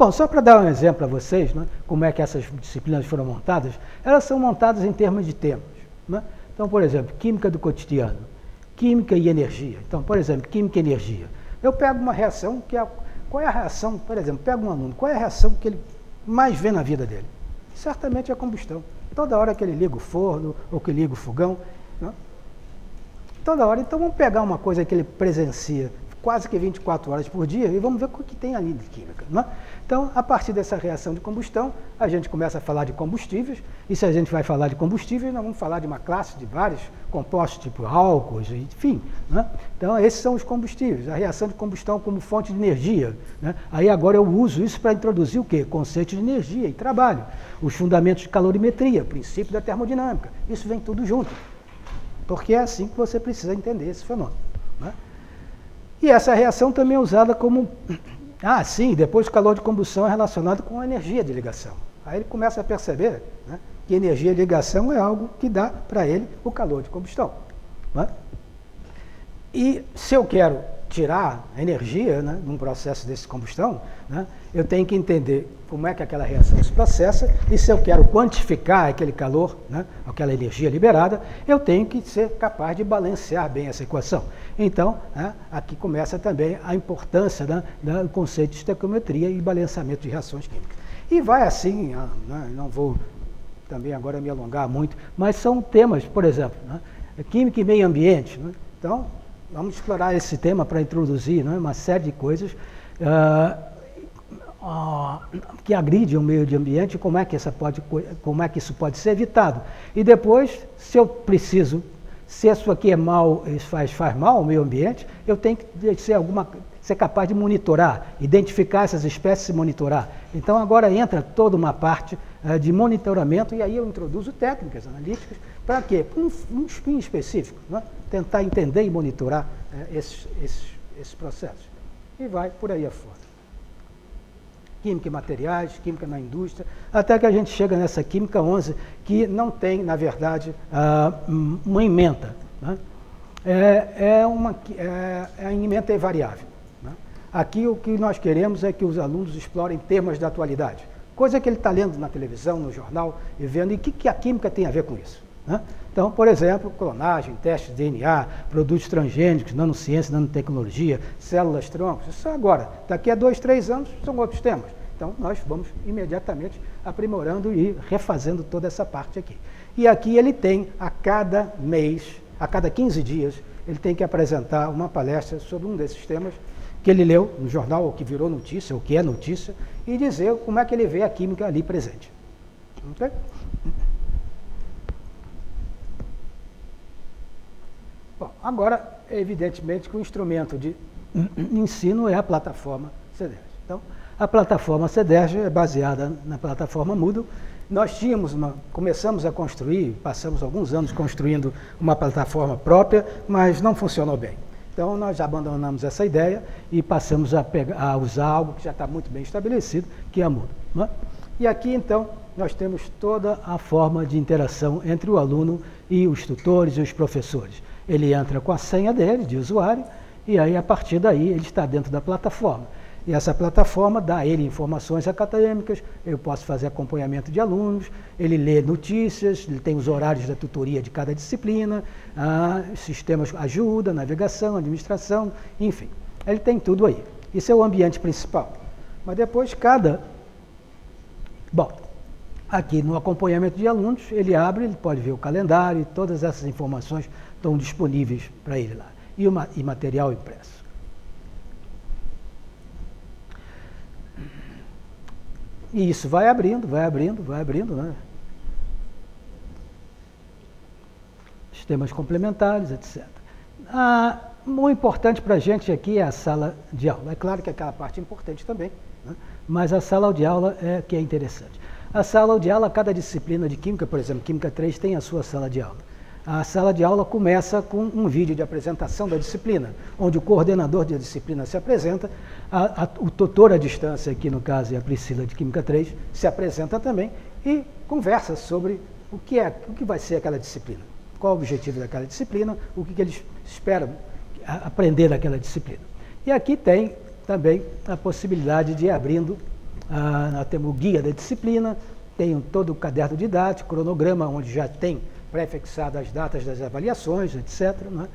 Bom, só para dar um exemplo a vocês, né, como é que essas disciplinas foram montadas, elas são montadas em termos de temas. Né? Então, por exemplo, química do cotidiano, química e energia. Então, por exemplo, química e energia. Eu pego uma reação que é. Qual é a reação, por exemplo, pego um aluno, qual é a reação que ele mais vê na vida dele? Certamente é a combustão. Toda hora que ele liga o forno ou que liga o fogão, né? toda hora. Então vamos pegar uma coisa que ele presencia quase que 24 horas por dia e vamos ver o que tem ali de química. Né? Então, a partir dessa reação de combustão, a gente começa a falar de combustíveis, e se a gente vai falar de combustíveis, nós vamos falar de uma classe de vários compostos, tipo álcools, enfim. Né? Então, esses são os combustíveis, a reação de combustão como fonte de energia. Né? Aí agora eu uso isso para introduzir o quê? Conceito de energia e trabalho. Os fundamentos de calorimetria, princípio da termodinâmica. Isso vem tudo junto. Porque é assim que você precisa entender esse fenômeno. Né? E essa reação também é usada como. [CLEARS THROAT] Ah, sim, depois o calor de combustão é relacionado com a energia de ligação. Aí ele começa a perceber né, que energia de ligação é algo que dá para ele o calor de combustão. Né? E se eu quero tirar energia né, num processo desse combustão, né, eu tenho que entender como é que aquela reação se processa e se eu quero quantificar aquele calor, né, aquela energia liberada, eu tenho que ser capaz de balancear bem essa equação. Então, né, aqui começa também a importância né, do conceito de estequiometria e balanceamento de reações químicas. E vai assim, ah, né, não vou também agora me alongar muito, mas são temas, por exemplo, né? química e meio ambiente. Né? Então, vamos explorar esse tema para introduzir uma série de coisas uh, uh, que agridem o meio ambiente, como é que, essa pode, como é que isso pode ser evitado. E depois, se eu preciso se isso aqui é mal, faz, faz mal ao meio ambiente, eu tenho que ser, alguma, ser capaz de monitorar, identificar essas espécies e monitorar. Então agora entra toda uma parte uh, de monitoramento e aí eu introduzo técnicas analíticas para quê? Um, um fim específico, né? tentar entender e monitorar uh, esses, esses, esses processos. E vai por aí afora química e materiais, química na indústria, até que a gente chega nessa química 11, que não tem, na verdade, uh, uma emenda. Né? É, é, uma, é, a emenda é variável. Né? Aqui o que nós queremos é que os alunos explorem temas da atualidade, coisa que ele está lendo na televisão, no jornal, e vendo, e o que, que a química tem a ver com isso. Né? Então, por exemplo, clonagem, testes de DNA, produtos transgênicos, nanociência, nanotecnologia, células troncos, isso é agora. Daqui a dois, três anos são outros temas. Então, nós vamos imediatamente aprimorando e refazendo toda essa parte aqui. E aqui ele tem, a cada mês, a cada 15 dias, ele tem que apresentar uma palestra sobre um desses temas que ele leu no jornal, ou que virou notícia, ou que é notícia, e dizer como é que ele vê a química ali presente. Okay? Bom, agora, evidentemente que o instrumento de [COUGHS] ensino é a plataforma CEDERJ. Então, a plataforma CEDERJ é baseada na plataforma Moodle. Nós tínhamos uma, começamos a construir, passamos alguns anos construindo uma plataforma própria, mas não funcionou bem. Então, nós abandonamos essa ideia e passamos a, pegar, a usar algo que já está muito bem estabelecido, que é a Moodle. Né? E aqui, então, nós temos toda a forma de interação entre o aluno e os tutores e os professores. Ele entra com a senha dele, de usuário, e aí a partir daí ele está dentro da plataforma. E essa plataforma dá a ele informações acadêmicas, eu posso fazer acompanhamento de alunos, ele lê notícias, ele tem os horários da tutoria de cada disciplina, ah, sistemas ajuda, navegação, administração, enfim. Ele tem tudo aí. Isso é o ambiente principal. Mas depois cada. Bom, aqui no acompanhamento de alunos, ele abre, ele pode ver o calendário, todas essas informações estão disponíveis para ele lá. E, uma, e material impresso. E isso vai abrindo, vai abrindo, vai abrindo, né? Sistemas complementares, etc. Ah, o importante para a gente aqui é a sala de aula. É claro que é aquela parte importante também, né? mas a sala de aula é que é interessante. A sala de aula, cada disciplina de Química, por exemplo, Química 3 tem a sua sala de aula. A sala de aula começa com um vídeo de apresentação da disciplina, onde o coordenador de disciplina se apresenta, a, a, o tutor à distância, que no caso é a Priscila de Química 3, se apresenta também e conversa sobre o que, é, o que vai ser aquela disciplina, qual o objetivo daquela disciplina, o que, que eles esperam aprender daquela disciplina. E aqui tem também a possibilidade de ir abrindo, ah, temos o guia da disciplina, tem todo o caderno didático, cronograma, onde já tem prefixado as datas das avaliações, etc. Né?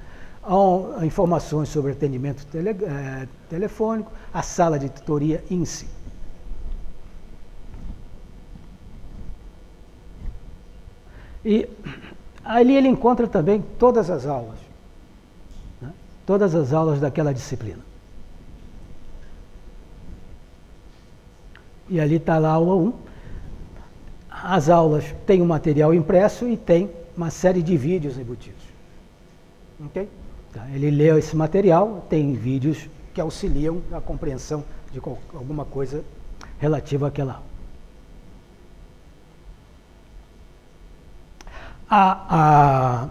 Há informações sobre atendimento tele, é, telefônico, a sala de tutoria si. E ali ele encontra também todas as aulas, né? todas as aulas daquela disciplina. E ali está lá a aula 1. As aulas têm o material impresso e tem uma série de vídeos embutidos. Ok? Tá, ele leu esse material, tem vídeos que auxiliam a compreensão de alguma coisa relativa àquela aula. A, a,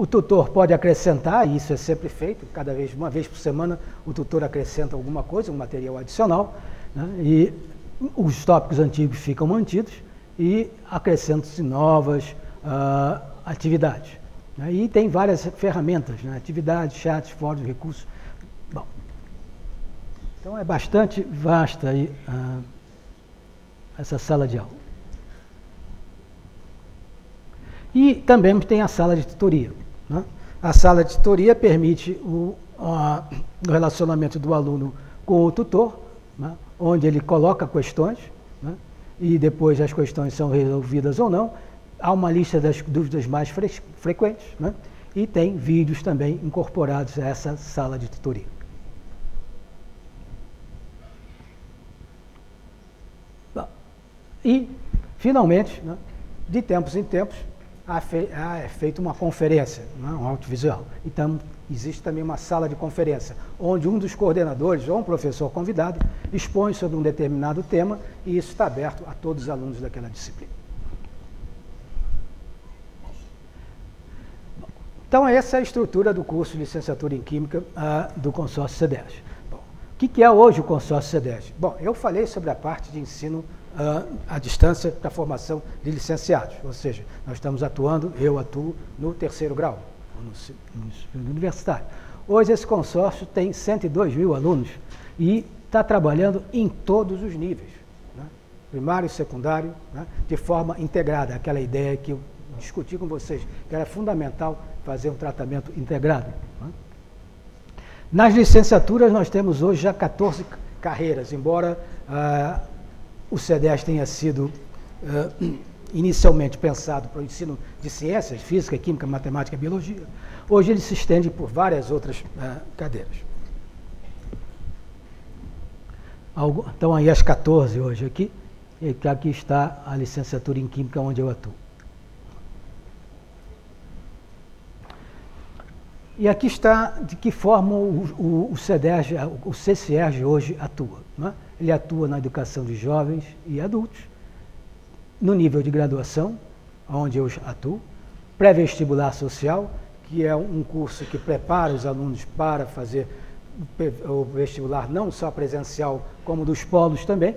o tutor pode acrescentar, e isso é sempre feito, cada vez, uma vez por semana, o tutor acrescenta alguma coisa, um material adicional, né, e os tópicos antigos ficam mantidos, e acrescentam-se novas uh, atividades. Né? E tem várias ferramentas, né? atividades, chats, fóruns, recursos. Bom, então é bastante vasta aí, uh, essa sala de aula. E também tem a sala de tutoria. Né? A sala de tutoria permite o, uh, o relacionamento do aluno com o tutor, né? onde ele coloca questões, né? e depois as questões são resolvidas ou não. Há uma lista das dúvidas mais fre frequentes né? e tem vídeos também incorporados a essa sala de tutoria. E, finalmente, né, de tempos em tempos, é feita uma conferência, né, um audiovisual. Então, existe também uma sala de conferência, onde um dos coordenadores ou um professor convidado expõe sobre um determinado tema e isso está aberto a todos os alunos daquela disciplina. Então, essa é a estrutura do curso de licenciatura em Química uh, do consórcio C10. Bom, o que é hoje o consórcio C10? Bom, eu falei sobre a parte de ensino à distância para a formação de licenciados. Ou seja, nós estamos atuando, eu atuo no terceiro grau, no, no universitário. Hoje esse consórcio tem 102 mil alunos e está trabalhando em todos os níveis, né? primário e secundário, né? de forma integrada, aquela ideia que eu discuti com vocês, que era fundamental fazer um tratamento integrado. Né? Nas licenciaturas nós temos hoje já 14 carreiras, embora ah, o CEDES tenha sido uh, inicialmente pensado para o ensino de ciências, física, química, matemática e biologia, hoje ele se estende por várias outras uh, cadeiras. Então aí as 14 hoje aqui, e aqui está a licenciatura em Química onde eu atuo. E aqui está de que forma o, o, o CEDERJ, o CCERJ hoje atua. Né? Ele atua na educação de jovens e adultos, no nível de graduação, onde eu atuo, pré-vestibular social, que é um curso que prepara os alunos para fazer o vestibular não só presencial, como dos polos também,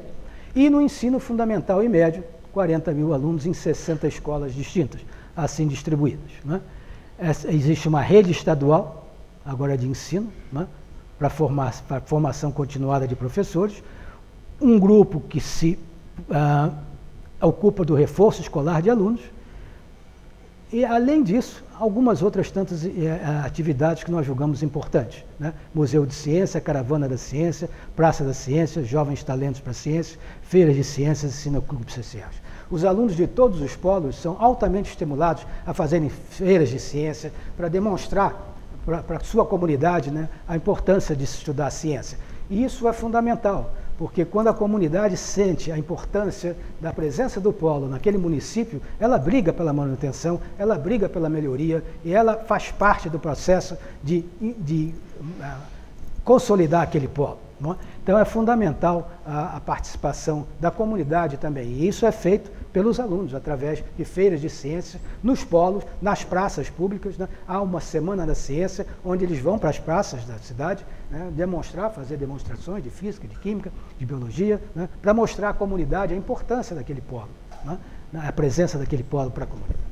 e no ensino fundamental e médio, 40 mil alunos em 60 escolas distintas, assim distribuídas. Né? Existe uma rede estadual, agora de ensino, né? para formação continuada de professores, um grupo que se uh, ocupa do reforço escolar de alunos, e, além disso, algumas outras tantas uh, atividades que nós julgamos importantes. Né? Museu de Ciência, Caravana da Ciência, Praça da Ciência, Jovens Talentos para Ciência, Feiras de Ciências e Cineclubes Sociais. Os alunos de todos os polos são altamente estimulados a fazerem feiras de ciência para demonstrar para a sua comunidade né, a importância de estudar a ciência. E isso é fundamental, porque quando a comunidade sente a importância da presença do polo naquele município, ela briga pela manutenção, ela briga pela melhoria e ela faz parte do processo de, de uh, consolidar aquele polo. É? Então é fundamental a, a, participação da comunidade também. E isso é feito pelos alunos, através de feiras de ciência, nos polos, nas praças públicas. Né? Há uma Semana da Ciência, onde eles vão para as praças da cidade né? demonstrar, fazer demonstrações de física, de química, de biologia, né? para mostrar à comunidade a importância daquele polo, né? a presença daquele polo para a comunidade.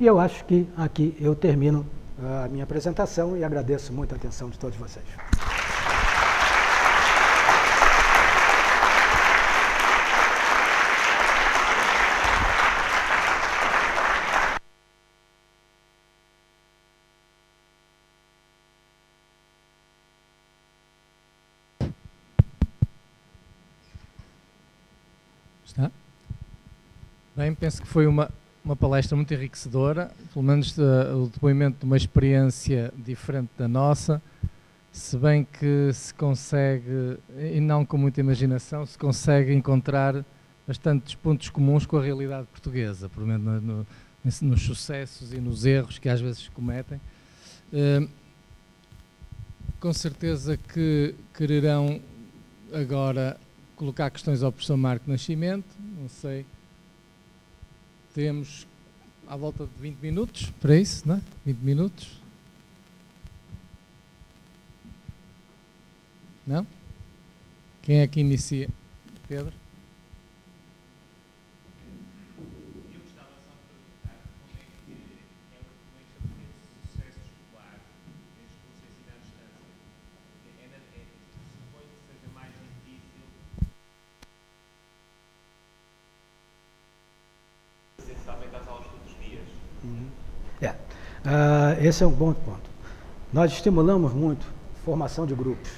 E eu acho que aqui eu termino a minha apresentação e agradeço muito a atenção de todos vocês. Está? Bem, penso que foi uma uma palestra muito enriquecedora, pelo menos uh, o depoimento de uma experiência diferente da nossa, se bem que se consegue, e não com muita imaginação, se consegue encontrar bastantes pontos comuns com a realidade portuguesa, pelo menos no, no, nos sucessos e nos erros que às vezes cometem. Uh, com certeza que quererão agora colocar questões ao professor Marco Nascimento, não sei temos à volta de 20 minutos para isso, não é? 20 minutos. Não? Quem é que inicia? Pedro? Uh, esse é um bom ponto. Nós estimulamos muito formação de grupos.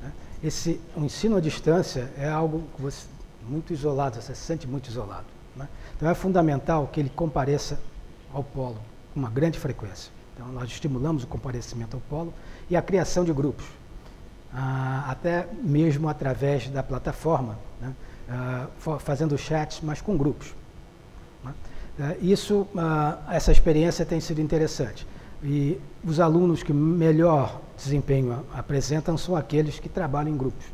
Né? esse, o ensino à distância é algo você, muito isolado, você se sente muito isolado. Né? Então é fundamental que ele compareça ao polo com uma grande frequência. Então nós estimulamos o comparecimento ao polo e a criação de grupos, ah, até mesmo através da plataforma, né? ah, fazendo chats, mas com grupos. Né? Ah, isso, ah, essa experiência tem sido interessante. E os alunos que melhor desempenho apresentam são aqueles que trabalham em grupos.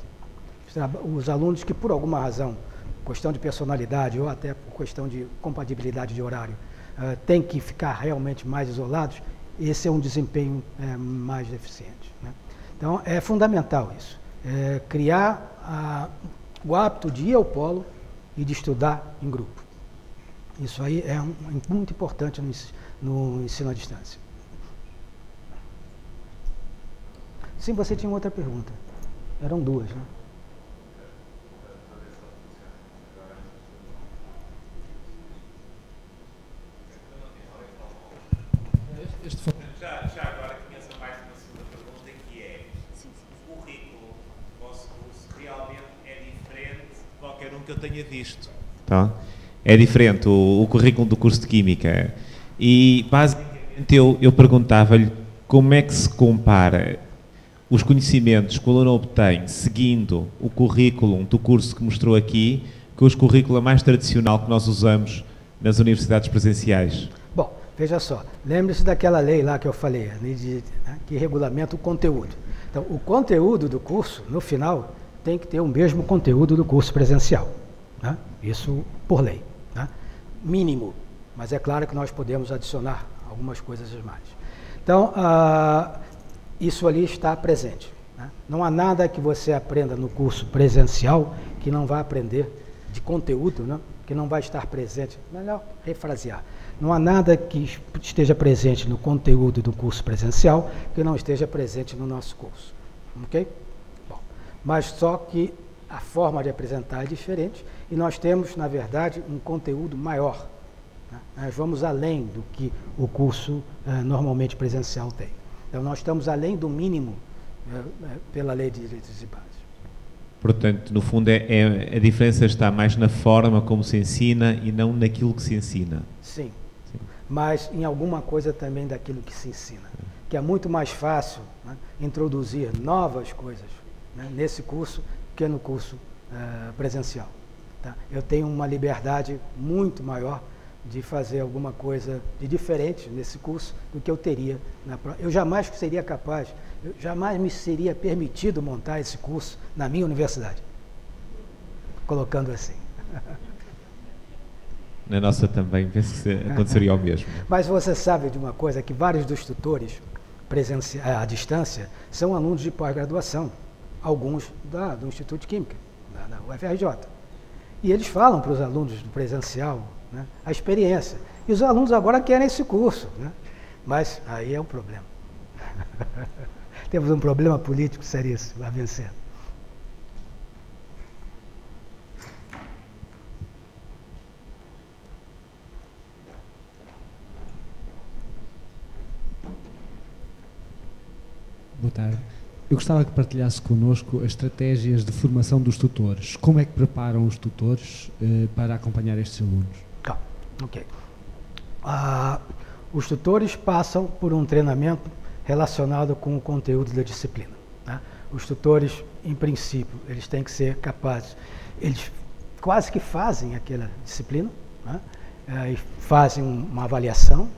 Os alunos que, por alguma razão, questão de personalidade ou até por questão de compatibilidade de horário, uh, têm que ficar realmente mais isolados, esse é um desempenho uh, mais deficiente. Né? Então, é fundamental isso. É criar o hábito de ir ao polo e de estudar em grupo. Isso aí é um, muito importante no, no ensino à distância. Sim, você tinha outra pergunta. Eram duas, né? Este já, já agora começa mais uma segunda pergunta que é o currículo do vosso curso realmente é diferente de qualquer um que eu tenha visto. Tá? É diferente o, o currículo do curso de Química. E basicamente eu, eu perguntava-lhe como é que se compara os conhecimentos que o aluno obtém seguindo o currículo do curso que mostrou aqui, com os currículos mais tradicional que nós usamos nas universidades presenciais? Bom, veja só, lembre-se daquela lei lá que eu falei, de, né, que regulamenta o conteúdo. Então, o conteúdo do curso, no final, tem que ter o mesmo conteúdo do curso presencial. Né? Isso por lei. Mínimo. Mas é claro que nós podemos adicionar algumas coisas mais. Então, ah, isso ali está presente. Né? Não há nada que você aprenda no curso presencial que não vai aprender de conteúdo, né? que não vai estar presente. Melhor refrasear. Não há nada que esteja presente no conteúdo do curso presencial que não esteja presente no nosso curso. Ok? Bom, mas só que a forma de apresentar é diferente e nós temos, na verdade, um conteúdo maior. Né? Nós vamos além do que o curso eh, normalmente presencial tem. Então, nós estamos além do mínimo é, pela lei de direitos e bases. Portanto, no fundo, é, é, a diferença está mais na forma como se ensina e não naquilo que se ensina. Sim, Sim. mas em alguma coisa também daquilo que se ensina. Que é muito mais fácil né, introduzir novas coisas né, nesse curso que no curso uh, presencial. Tá? Eu tenho uma liberdade muito maior de fazer alguma coisa de diferente nesse curso do que eu teria na Eu jamais seria capaz, eu jamais me seria permitido montar esse curso na minha universidade. Colocando assim. Na nossa também, penso que aconteceria o mesmo. [LAUGHS] Mas você sabe de uma coisa, que vários dos tutores à distância são alunos de pós-graduação, alguns da, do Instituto de Química, da, da UFRJ. E eles falam para os alunos do presencial, né, a experiência. E os alunos agora querem esse curso, né? mas aí é um problema. [LAUGHS] Temos um problema político seríssimo a vencer. Boa tarde. Eu gostava que partilhasse connosco as estratégias de formação dos tutores. Como é que preparam os tutores eh, para acompanhar estes alunos? Ok. Ah, os tutores passam por um treinamento relacionado com o conteúdo da disciplina. Né? Os tutores, em princípio, eles têm que ser capazes, eles quase que fazem aquela disciplina, né? e fazem uma avaliação?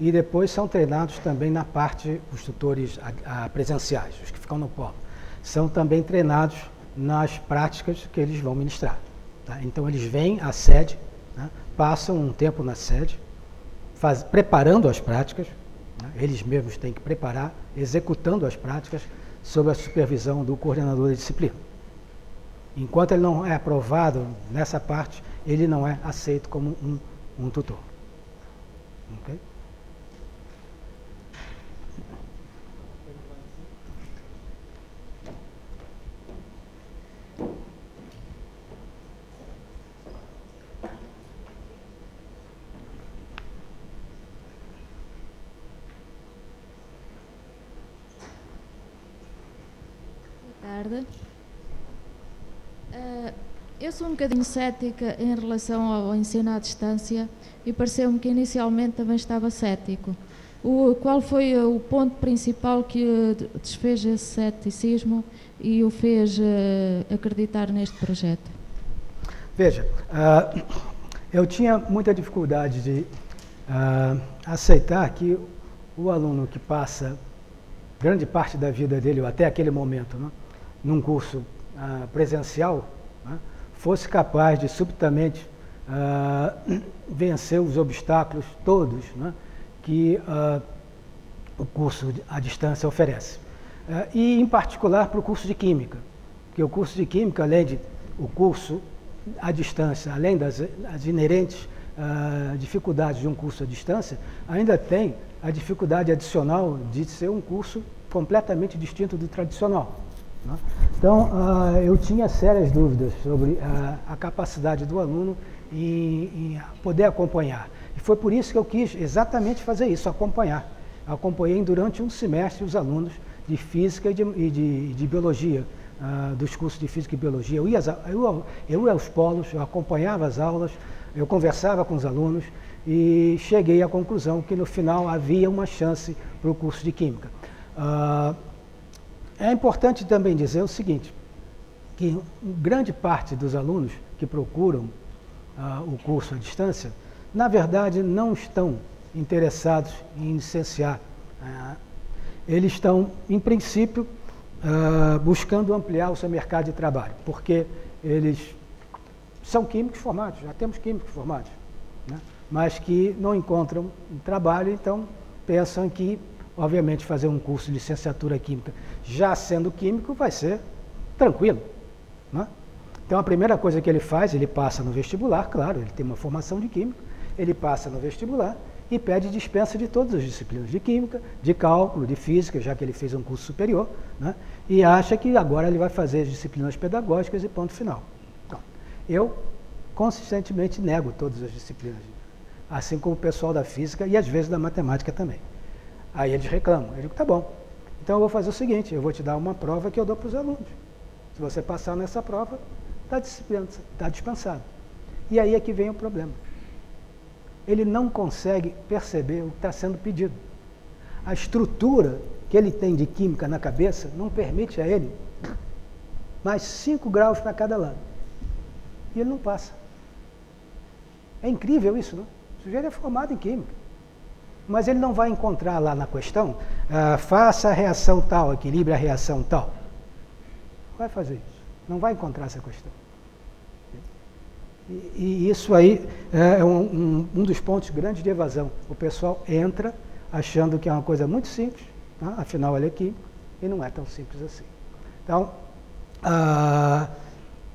E depois são treinados também na parte, os tutores a, a presenciais, os que ficam no polo, são também treinados nas práticas que eles vão ministrar. Tá? Então eles vêm à sede, né? passam um tempo na sede, faz, preparando as práticas, né? eles mesmos têm que preparar, executando as práticas, sob a supervisão do coordenador da disciplina. Enquanto ele não é aprovado nessa parte, ele não é aceito como um, um tutor. Okay? Tarde. Uh, eu sou um bocadinho cética em relação ao ensino à distância e pareceu-me que inicialmente também estava cético. O, qual foi o ponto principal que desfez esse ceticismo e o fez uh, acreditar neste projeto? Veja, uh, eu tinha muita dificuldade de uh, aceitar que o aluno que passa grande parte da vida dele, ou até aquele momento, né, num curso presencial, né, fosse capaz de subitamente [CLEARS THROAT] vencer os obstáculos todos né, que uh, o curso à distância oferece. E, em particular, para o curso de Química, porque o curso de Química, além de o curso à distância, além das, inerentes dificuldades de um curso à distância, ainda tem a dificuldade adicional de ser um curso completamente distinto do tradicional. Né? Então, eu tinha sérias dúvidas sobre a capacidade do aluno em, em poder acompanhar. E foi por isso que eu quis exatamente fazer isso, acompanhar. Acompanhei durante um semestre os alunos de Física e de, e de, de Biologia, uh, dos cursos de Física e Biologia. Eu ia, eu, eu ia aos polos, eu acompanhava as aulas, eu conversava com os alunos e cheguei à conclusão que no final havia uma chance para o curso de Química. Uh, é importante também dizer o seguinte, que grande parte dos alunos que procuram uh, o curso à distância na verdade, não estão interessados em licenciar. Ah, eles estão, em princípio, ah, buscando ampliar o seu mercado de trabalho, porque eles são químicos formados, já temos químicos formados, né? mas que não encontram trabalho, então pensam que, obviamente, fazer um curso de licenciatura química, já sendo químico, vai ser tranquilo. Né? Então, a primeira coisa que ele faz, ele passa no vestibular, claro, ele tem uma formação de químico, ele passa no vestibular e pede dispensa de todas as disciplinas de química, de cálculo, de física, já que ele fez um curso superior, né? e acha que agora ele vai fazer as disciplinas pedagógicas e ponto final. Então, eu consistentemente nego todas as disciplinas, assim como o pessoal da física e às vezes da matemática também. Aí eles reclamam. Eu digo, tá bom. Então eu vou fazer o seguinte, eu vou te dar uma prova que eu dou para os alunos. Se você passar nessa prova, está tá dispensado. E aí é que vem o problema ele não consegue perceber o que está sendo pedido. A estrutura que ele tem de química na cabeça não permite a ele mais 5 graus para cada lado. E ele não passa. É incrível isso, não? O sujeito é formado em química. Mas ele não vai encontrar lá na questão, ah, faça a reação tal, equilibre a reação tal. Vai fazer isso. Não vai encontrar essa questão. E, isso aí é um, um, um, dos pontos grandes de evasão. O pessoal entra achando que é uma coisa muito simples, tá? afinal ele é químico, e não é tão simples assim. Então, ah,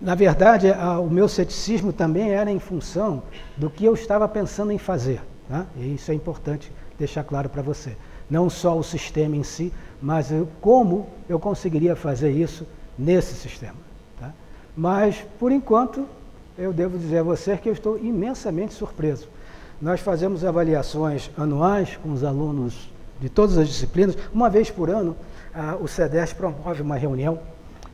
na verdade, ah, o meu ceticismo também era em função do que eu estava pensando em fazer. Tá? E isso é importante deixar claro para você. Não só o sistema em si, mas eu, como eu conseguiria fazer isso nesse sistema. Tá? Mas, por enquanto, eu devo dizer a você que eu estou imensamente surpreso. Nós fazemos avaliações anuais com os alunos de todas as disciplinas. Uma vez por ano, ah, o CEDES promove uma reunião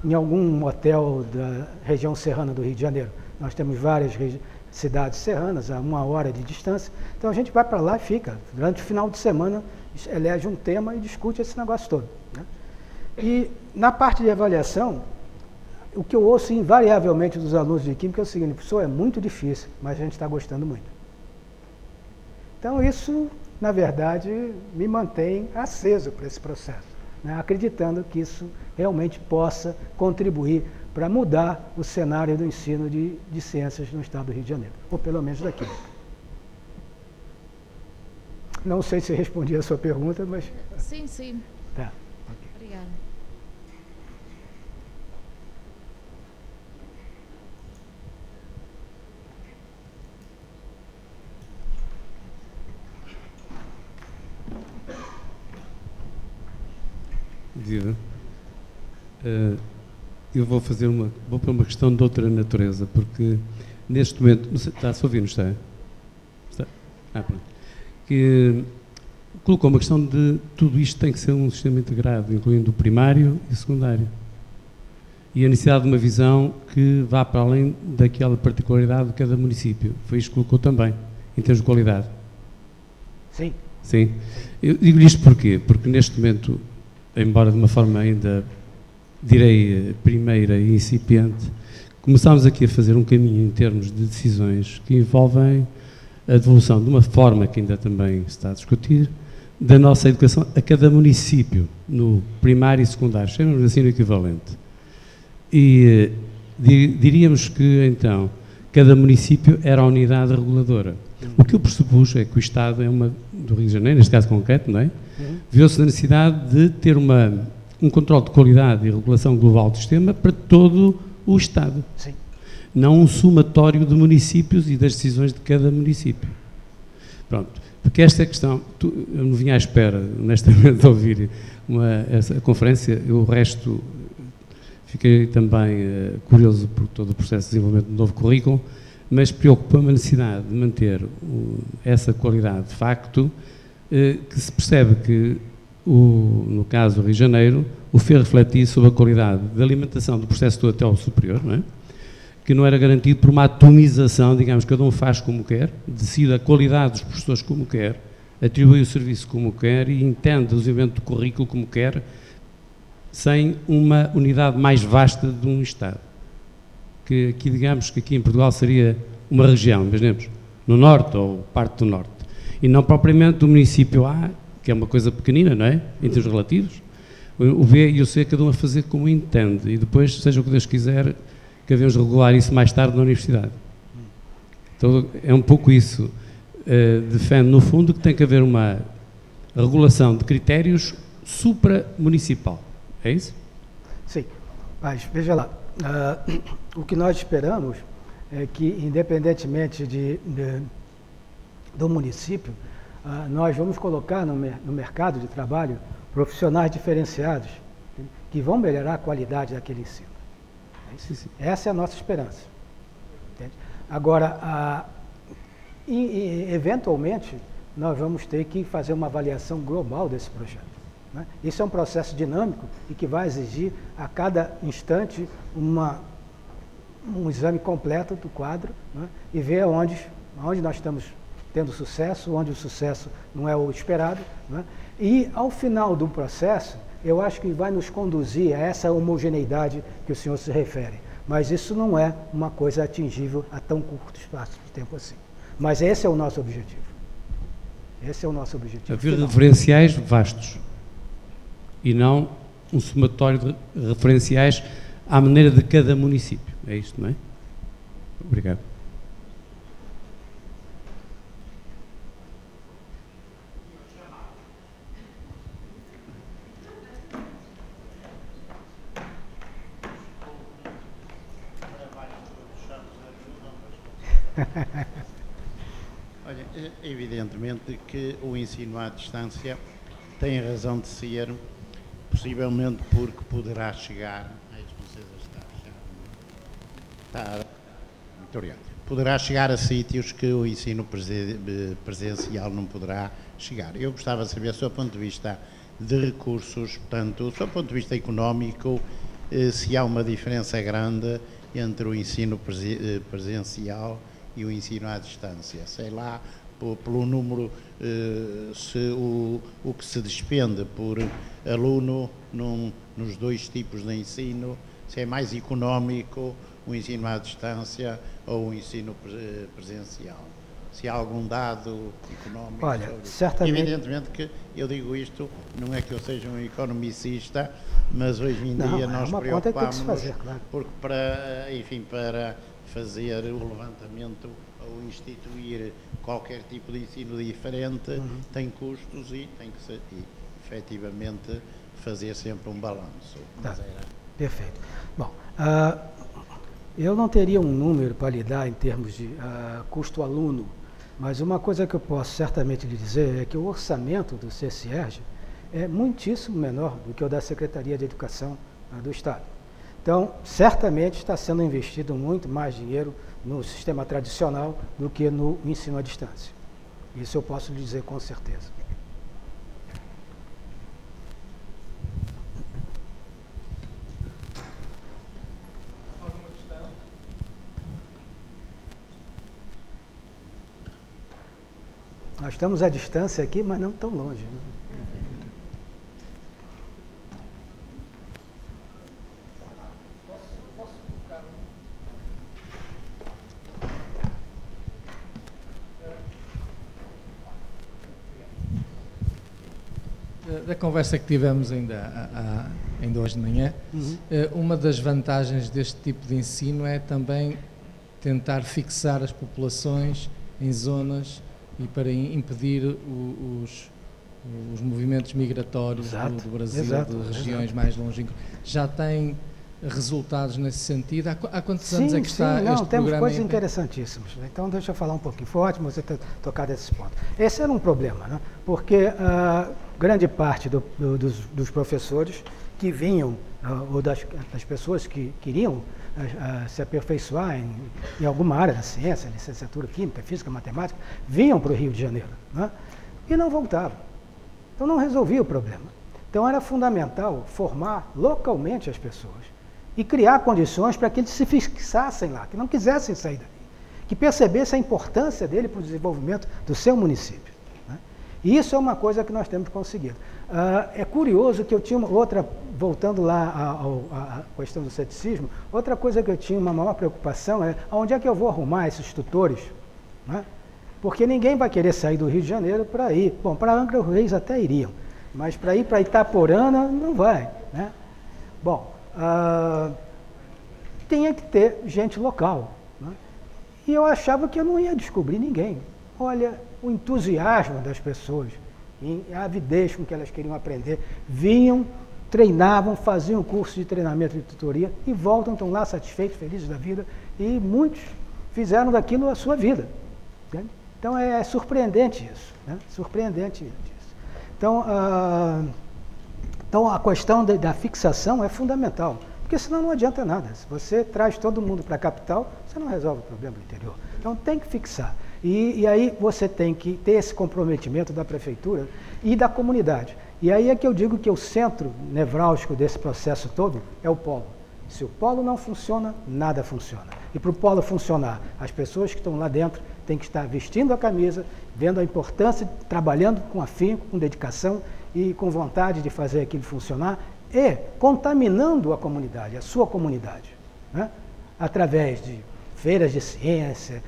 em algum hotel da região serrana do Rio de Janeiro. Nós temos várias cidades serranas a uma hora de distância. Então a gente vai para lá e fica. Durante o final de semana, elege um tema e discute esse negócio todo. Né? E na parte de avaliação, o que eu ouço invariavelmente dos alunos de Química é o seguinte, professor, é muito difícil, mas a gente está gostando muito. Então isso, na verdade, me mantém aceso para esse processo, né? acreditando que isso realmente possa contribuir para mudar o cenário do ensino de, de ciências no estado do Rio de Janeiro, ou pelo menos da Química. Não sei se respondi a sua pergunta, mas... Sim, sim. Tá. Viva. Uh, eu vou fazer uma, vou para uma questão de outra natureza, porque neste momento, sei, está-se ouvindo, está? está? Ah, pronto. Que colocou uma questão de tudo isto tem que ser um sistema integrado, incluindo o primário e o secundário. e a necessidade de uma visão que vá para além daquela particularidade de cada município. Foi isto que colocou também, em termos de qualidade. Sim. Sim. Eu digo isto porquê? Porque neste momento, embora de uma forma ainda, direi, primeira e incipiente, começámos aqui a fazer um caminho em termos de decisões que envolvem a devolução de uma forma que ainda também está a discutir, da nossa educação a cada município, no primário e secundário, chamamos assim no equivalente. E eh, diríamos que, então, cada município era a unidade reguladora. O que eu pressupus é que o Estado é uma, do Rio de Janeiro, neste caso concreto, não é? Uhum. Viu-se na necessidade de ter uma, um controle de qualidade e regulação global do sistema para todo o Estado. Sim. Não um somatório de municípios e das decisões de cada município. Pronto. Porque esta questão, tu, eu não vinha à espera, honestamente, [LAUGHS] de ouvir uma, essa conferência, eu, o resto fiquei também uh, curioso por todo o processo de desenvolvimento do novo currículo, mas preocupa-me a necessidade de manter uh, essa qualidade de facto, uh, que se percebe que, o, no caso do Rio de Janeiro, o fez refletir sobre a qualidade da alimentação do processo todo até ao superior, não é? que não era garantido por uma atomização, digamos, cada um faz como quer, decide a qualidade dos professores como quer, atribui o serviço como quer e entende o desenvolvimento do currículo como quer, sem uma unidade mais vasta de um Estado. Que aqui, digamos, que aqui em Portugal seria uma região, imaginemos, no Norte ou parte do Norte, e não propriamente do município A, que é uma coisa pequenina, não é? Em termos relativos, o B e o C, cada um a fazer como entende, e depois, seja o que Deus quiser, que devemos regular isso mais tarde na universidade. Então, é um pouco isso. Uh, defende, no fundo, que tem que haver uma regulação de critérios supramunicipal. É isso? Sim. Mas, veja lá, uh, o que nós esperamos é que, independentemente de, de do município, nós vamos colocar no, mercado de trabalho profissionais diferenciados que vão melhorar a qualidade daquele ensino. Essa é a nossa esperança. Agora, eventualmente, nós vamos ter que fazer uma avaliação global desse projeto. Né? Isso é um processo dinâmico e que vai exigir a cada instante uma, um exame completo do quadro né? e ver onde, onde nós estamos tendo sucesso, onde o sucesso não é o esperado. Né? E, ao final do processo, eu acho que vai nos conduzir a essa homogeneidade que o senhor se refere. Mas isso não é uma coisa atingível a tão curto espaço de tempo assim. Mas esse é o nosso objetivo. Esse é o nosso objetivo. Haver referenciais vastos e não um somatório de referenciais à maneira de cada município. É isto, não é? Obrigado. [LAUGHS] Olha, evidentemente que o ensino à distância tem razão de ser, possivelmente porque poderá chegar. Muito obrigado. Poderá chegar a sítios que o ensino presencial não poderá chegar. Eu gostava de saber, do seu ponto de vista de recursos, portanto, do seu ponto de vista económico, eh, se há uma diferença grande entre o ensino eh, presencial e o ensino à distância. Sei lá, pelo número, eh, se o, o que se despende por aluno num, nos dois tipos de ensino, se é mais económico o ensino à distância ou o ensino presencial. Se há algum dado económico Olha, sobre certamente... Evidentemente que eu digo isto, não é que eu seja um economicista, mas hoje em não, dia é nós preocupamos, claro. porque para, enfim, para fazer o levantamento ou instituir qualquer tipo de ensino diferente uhum. tem custos e tem que ser, e, efetivamente fazer sempre um balanço. Tá. Era... Perfeito. Bom, uh, eu não teria um número para lhe dar em termos de uh, custo aluno, mas uma coisa que eu posso certamente lhe dizer é que o orçamento do CCERG é muitíssimo menor do que o da Secretaria de Educação uh, do Estado. Então, certamente está sendo investido muito mais dinheiro no sistema tradicional do que no ensino à distância. Isso eu posso lhe dizer com certeza. Nós estamos à distância aqui, mas não tão longe. Né? Conversa que tivemos ainda, ainda hoje de manhã, uhum. Eh, uma das vantagens deste tipo de ensino é também tentar fixar as populações em zonas e para impedir o, os, os movimentos migratórios do, do, Brasil, exato, de regiões exato. mais longínquas. Já tem resultados nesse sentido? Há, há quantos sim, anos é que está sim, não, este temos coisas interessantíssimas. Então, deixa eu falar um pouquinho. Foi ótimo você ter tocado esse ponto. Esse era um problema, né? porque uh, grande parte do, do, dos, dos, professores que vinham, uh, ou das, das, pessoas que queriam uh, se aperfeiçoar em, em, alguma área da ciência, licenciatura química, física, matemática, vinham para o Rio de Janeiro né? e não voltavam. Então, não resolvia o problema. Então, era fundamental formar localmente as pessoas e criar condições para que eles se fixassem lá, que não quisessem sair dali, que percebessem a importância dele para o desenvolvimento do seu município. Isso é uma coisa que nós temos conseguido. Uh, é curioso que eu tinha outra, voltando lá à, questão do ceticismo, outra coisa que eu tinha uma maior preocupação é onde é que eu vou arrumar esses tutores? Né? Porque ninguém vai querer sair do Rio de Janeiro para ir. Bom, para Angra Reis até iriam, mas para ir para Itaporana não vai. Né? Bom, ah, tinha que ter gente local. Né? E eu achava que eu não ia descobrir ninguém. Olha, o entusiasmo das pessoas, a avidez com que elas queriam aprender, vinham, treinavam, faziam curso de treinamento de tutoria e voltam, estão lá satisfeitos, felizes da vida, e muitos fizeram daquilo a sua vida. Entende? Então é, é, surpreendente isso, né? surpreendente isso. Então, ah, então a questão da, da fixação é fundamental, porque senão não adianta nada. Se você traz todo mundo para a capital, você não resolve o problema do interior. Então tem que fixar. E, e, aí você tem que ter esse comprometimento da prefeitura e da comunidade. E aí é que eu digo que o centro nevrálgico desse processo todo é o polo. Se o polo não funciona, nada funciona. E para o polo funcionar, as pessoas que estão lá dentro têm que estar vestindo a camisa, vendo a importância, trabalhando com afinco, com dedicação e com vontade de fazer aquilo funcionar e contaminando a comunidade, a sua comunidade, né? através de feiras de ciência.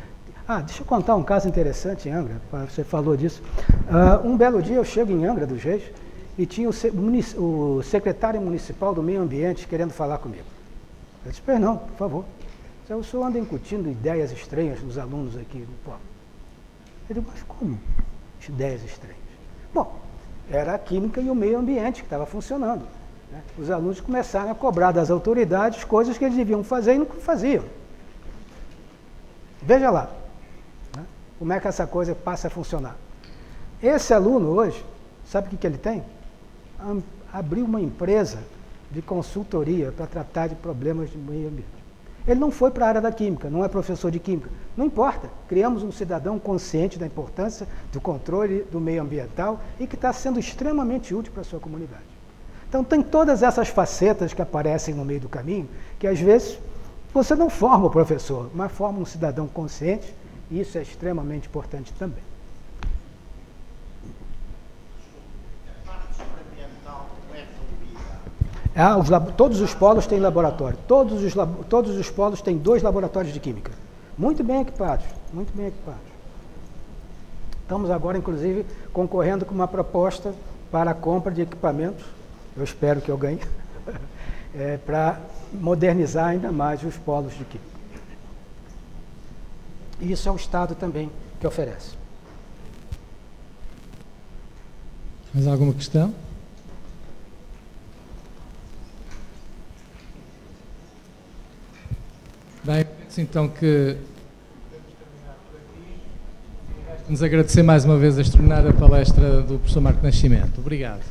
Ah, deixa eu contar um caso interessante em Angra, você falou disso. Uh, um belo dia eu chego em Angra dos Reis e tinha o, o secretário municipal do meio ambiente querendo falar comigo. Eu disse, não, por favor. O senhor anda incutindo ideias estranhas nos alunos aqui polo. Ele disse, mas como ideias estranhas? Bom, era a química e o meio ambiente que estava funcionando. Né? Os alunos começaram a cobrar das autoridades coisas que eles deviam fazer e não faziam. Veja lá? Como é que essa coisa passa a funcionar. Esse aluno hoje, sabe o que, que ele tem? Abriu uma empresa de consultoria para tratar de problemas de meio ambiente. Ele não foi para a área da química, não é professor de química. Não importa. Criamos um cidadão consciente da importância do controle do meio ambiental e que está sendo extremamente útil para a sua comunidade. Então, tem todas essas facetas que aparecem no meio do caminho, que às vezes você não forma o professor, mas forma um cidadão consciente, isso é extremamente importante também. Ah, os, todos os polos têm laboratório. Todos os, todos os polos têm dois laboratórios de química. Muito bem equipados. Muito bem equipados. Estamos agora, inclusive, concorrendo com uma proposta para a compra de equipamentos. Eu espero que eu ganhe. [LAUGHS] é, para modernizar ainda mais os polos de química. E isso é o Estado também que oferece. Mais alguma questão? Bem, então que nos agradecer mais uma vez a extraordinária palestra do professor Marco Nascimento. Obrigado.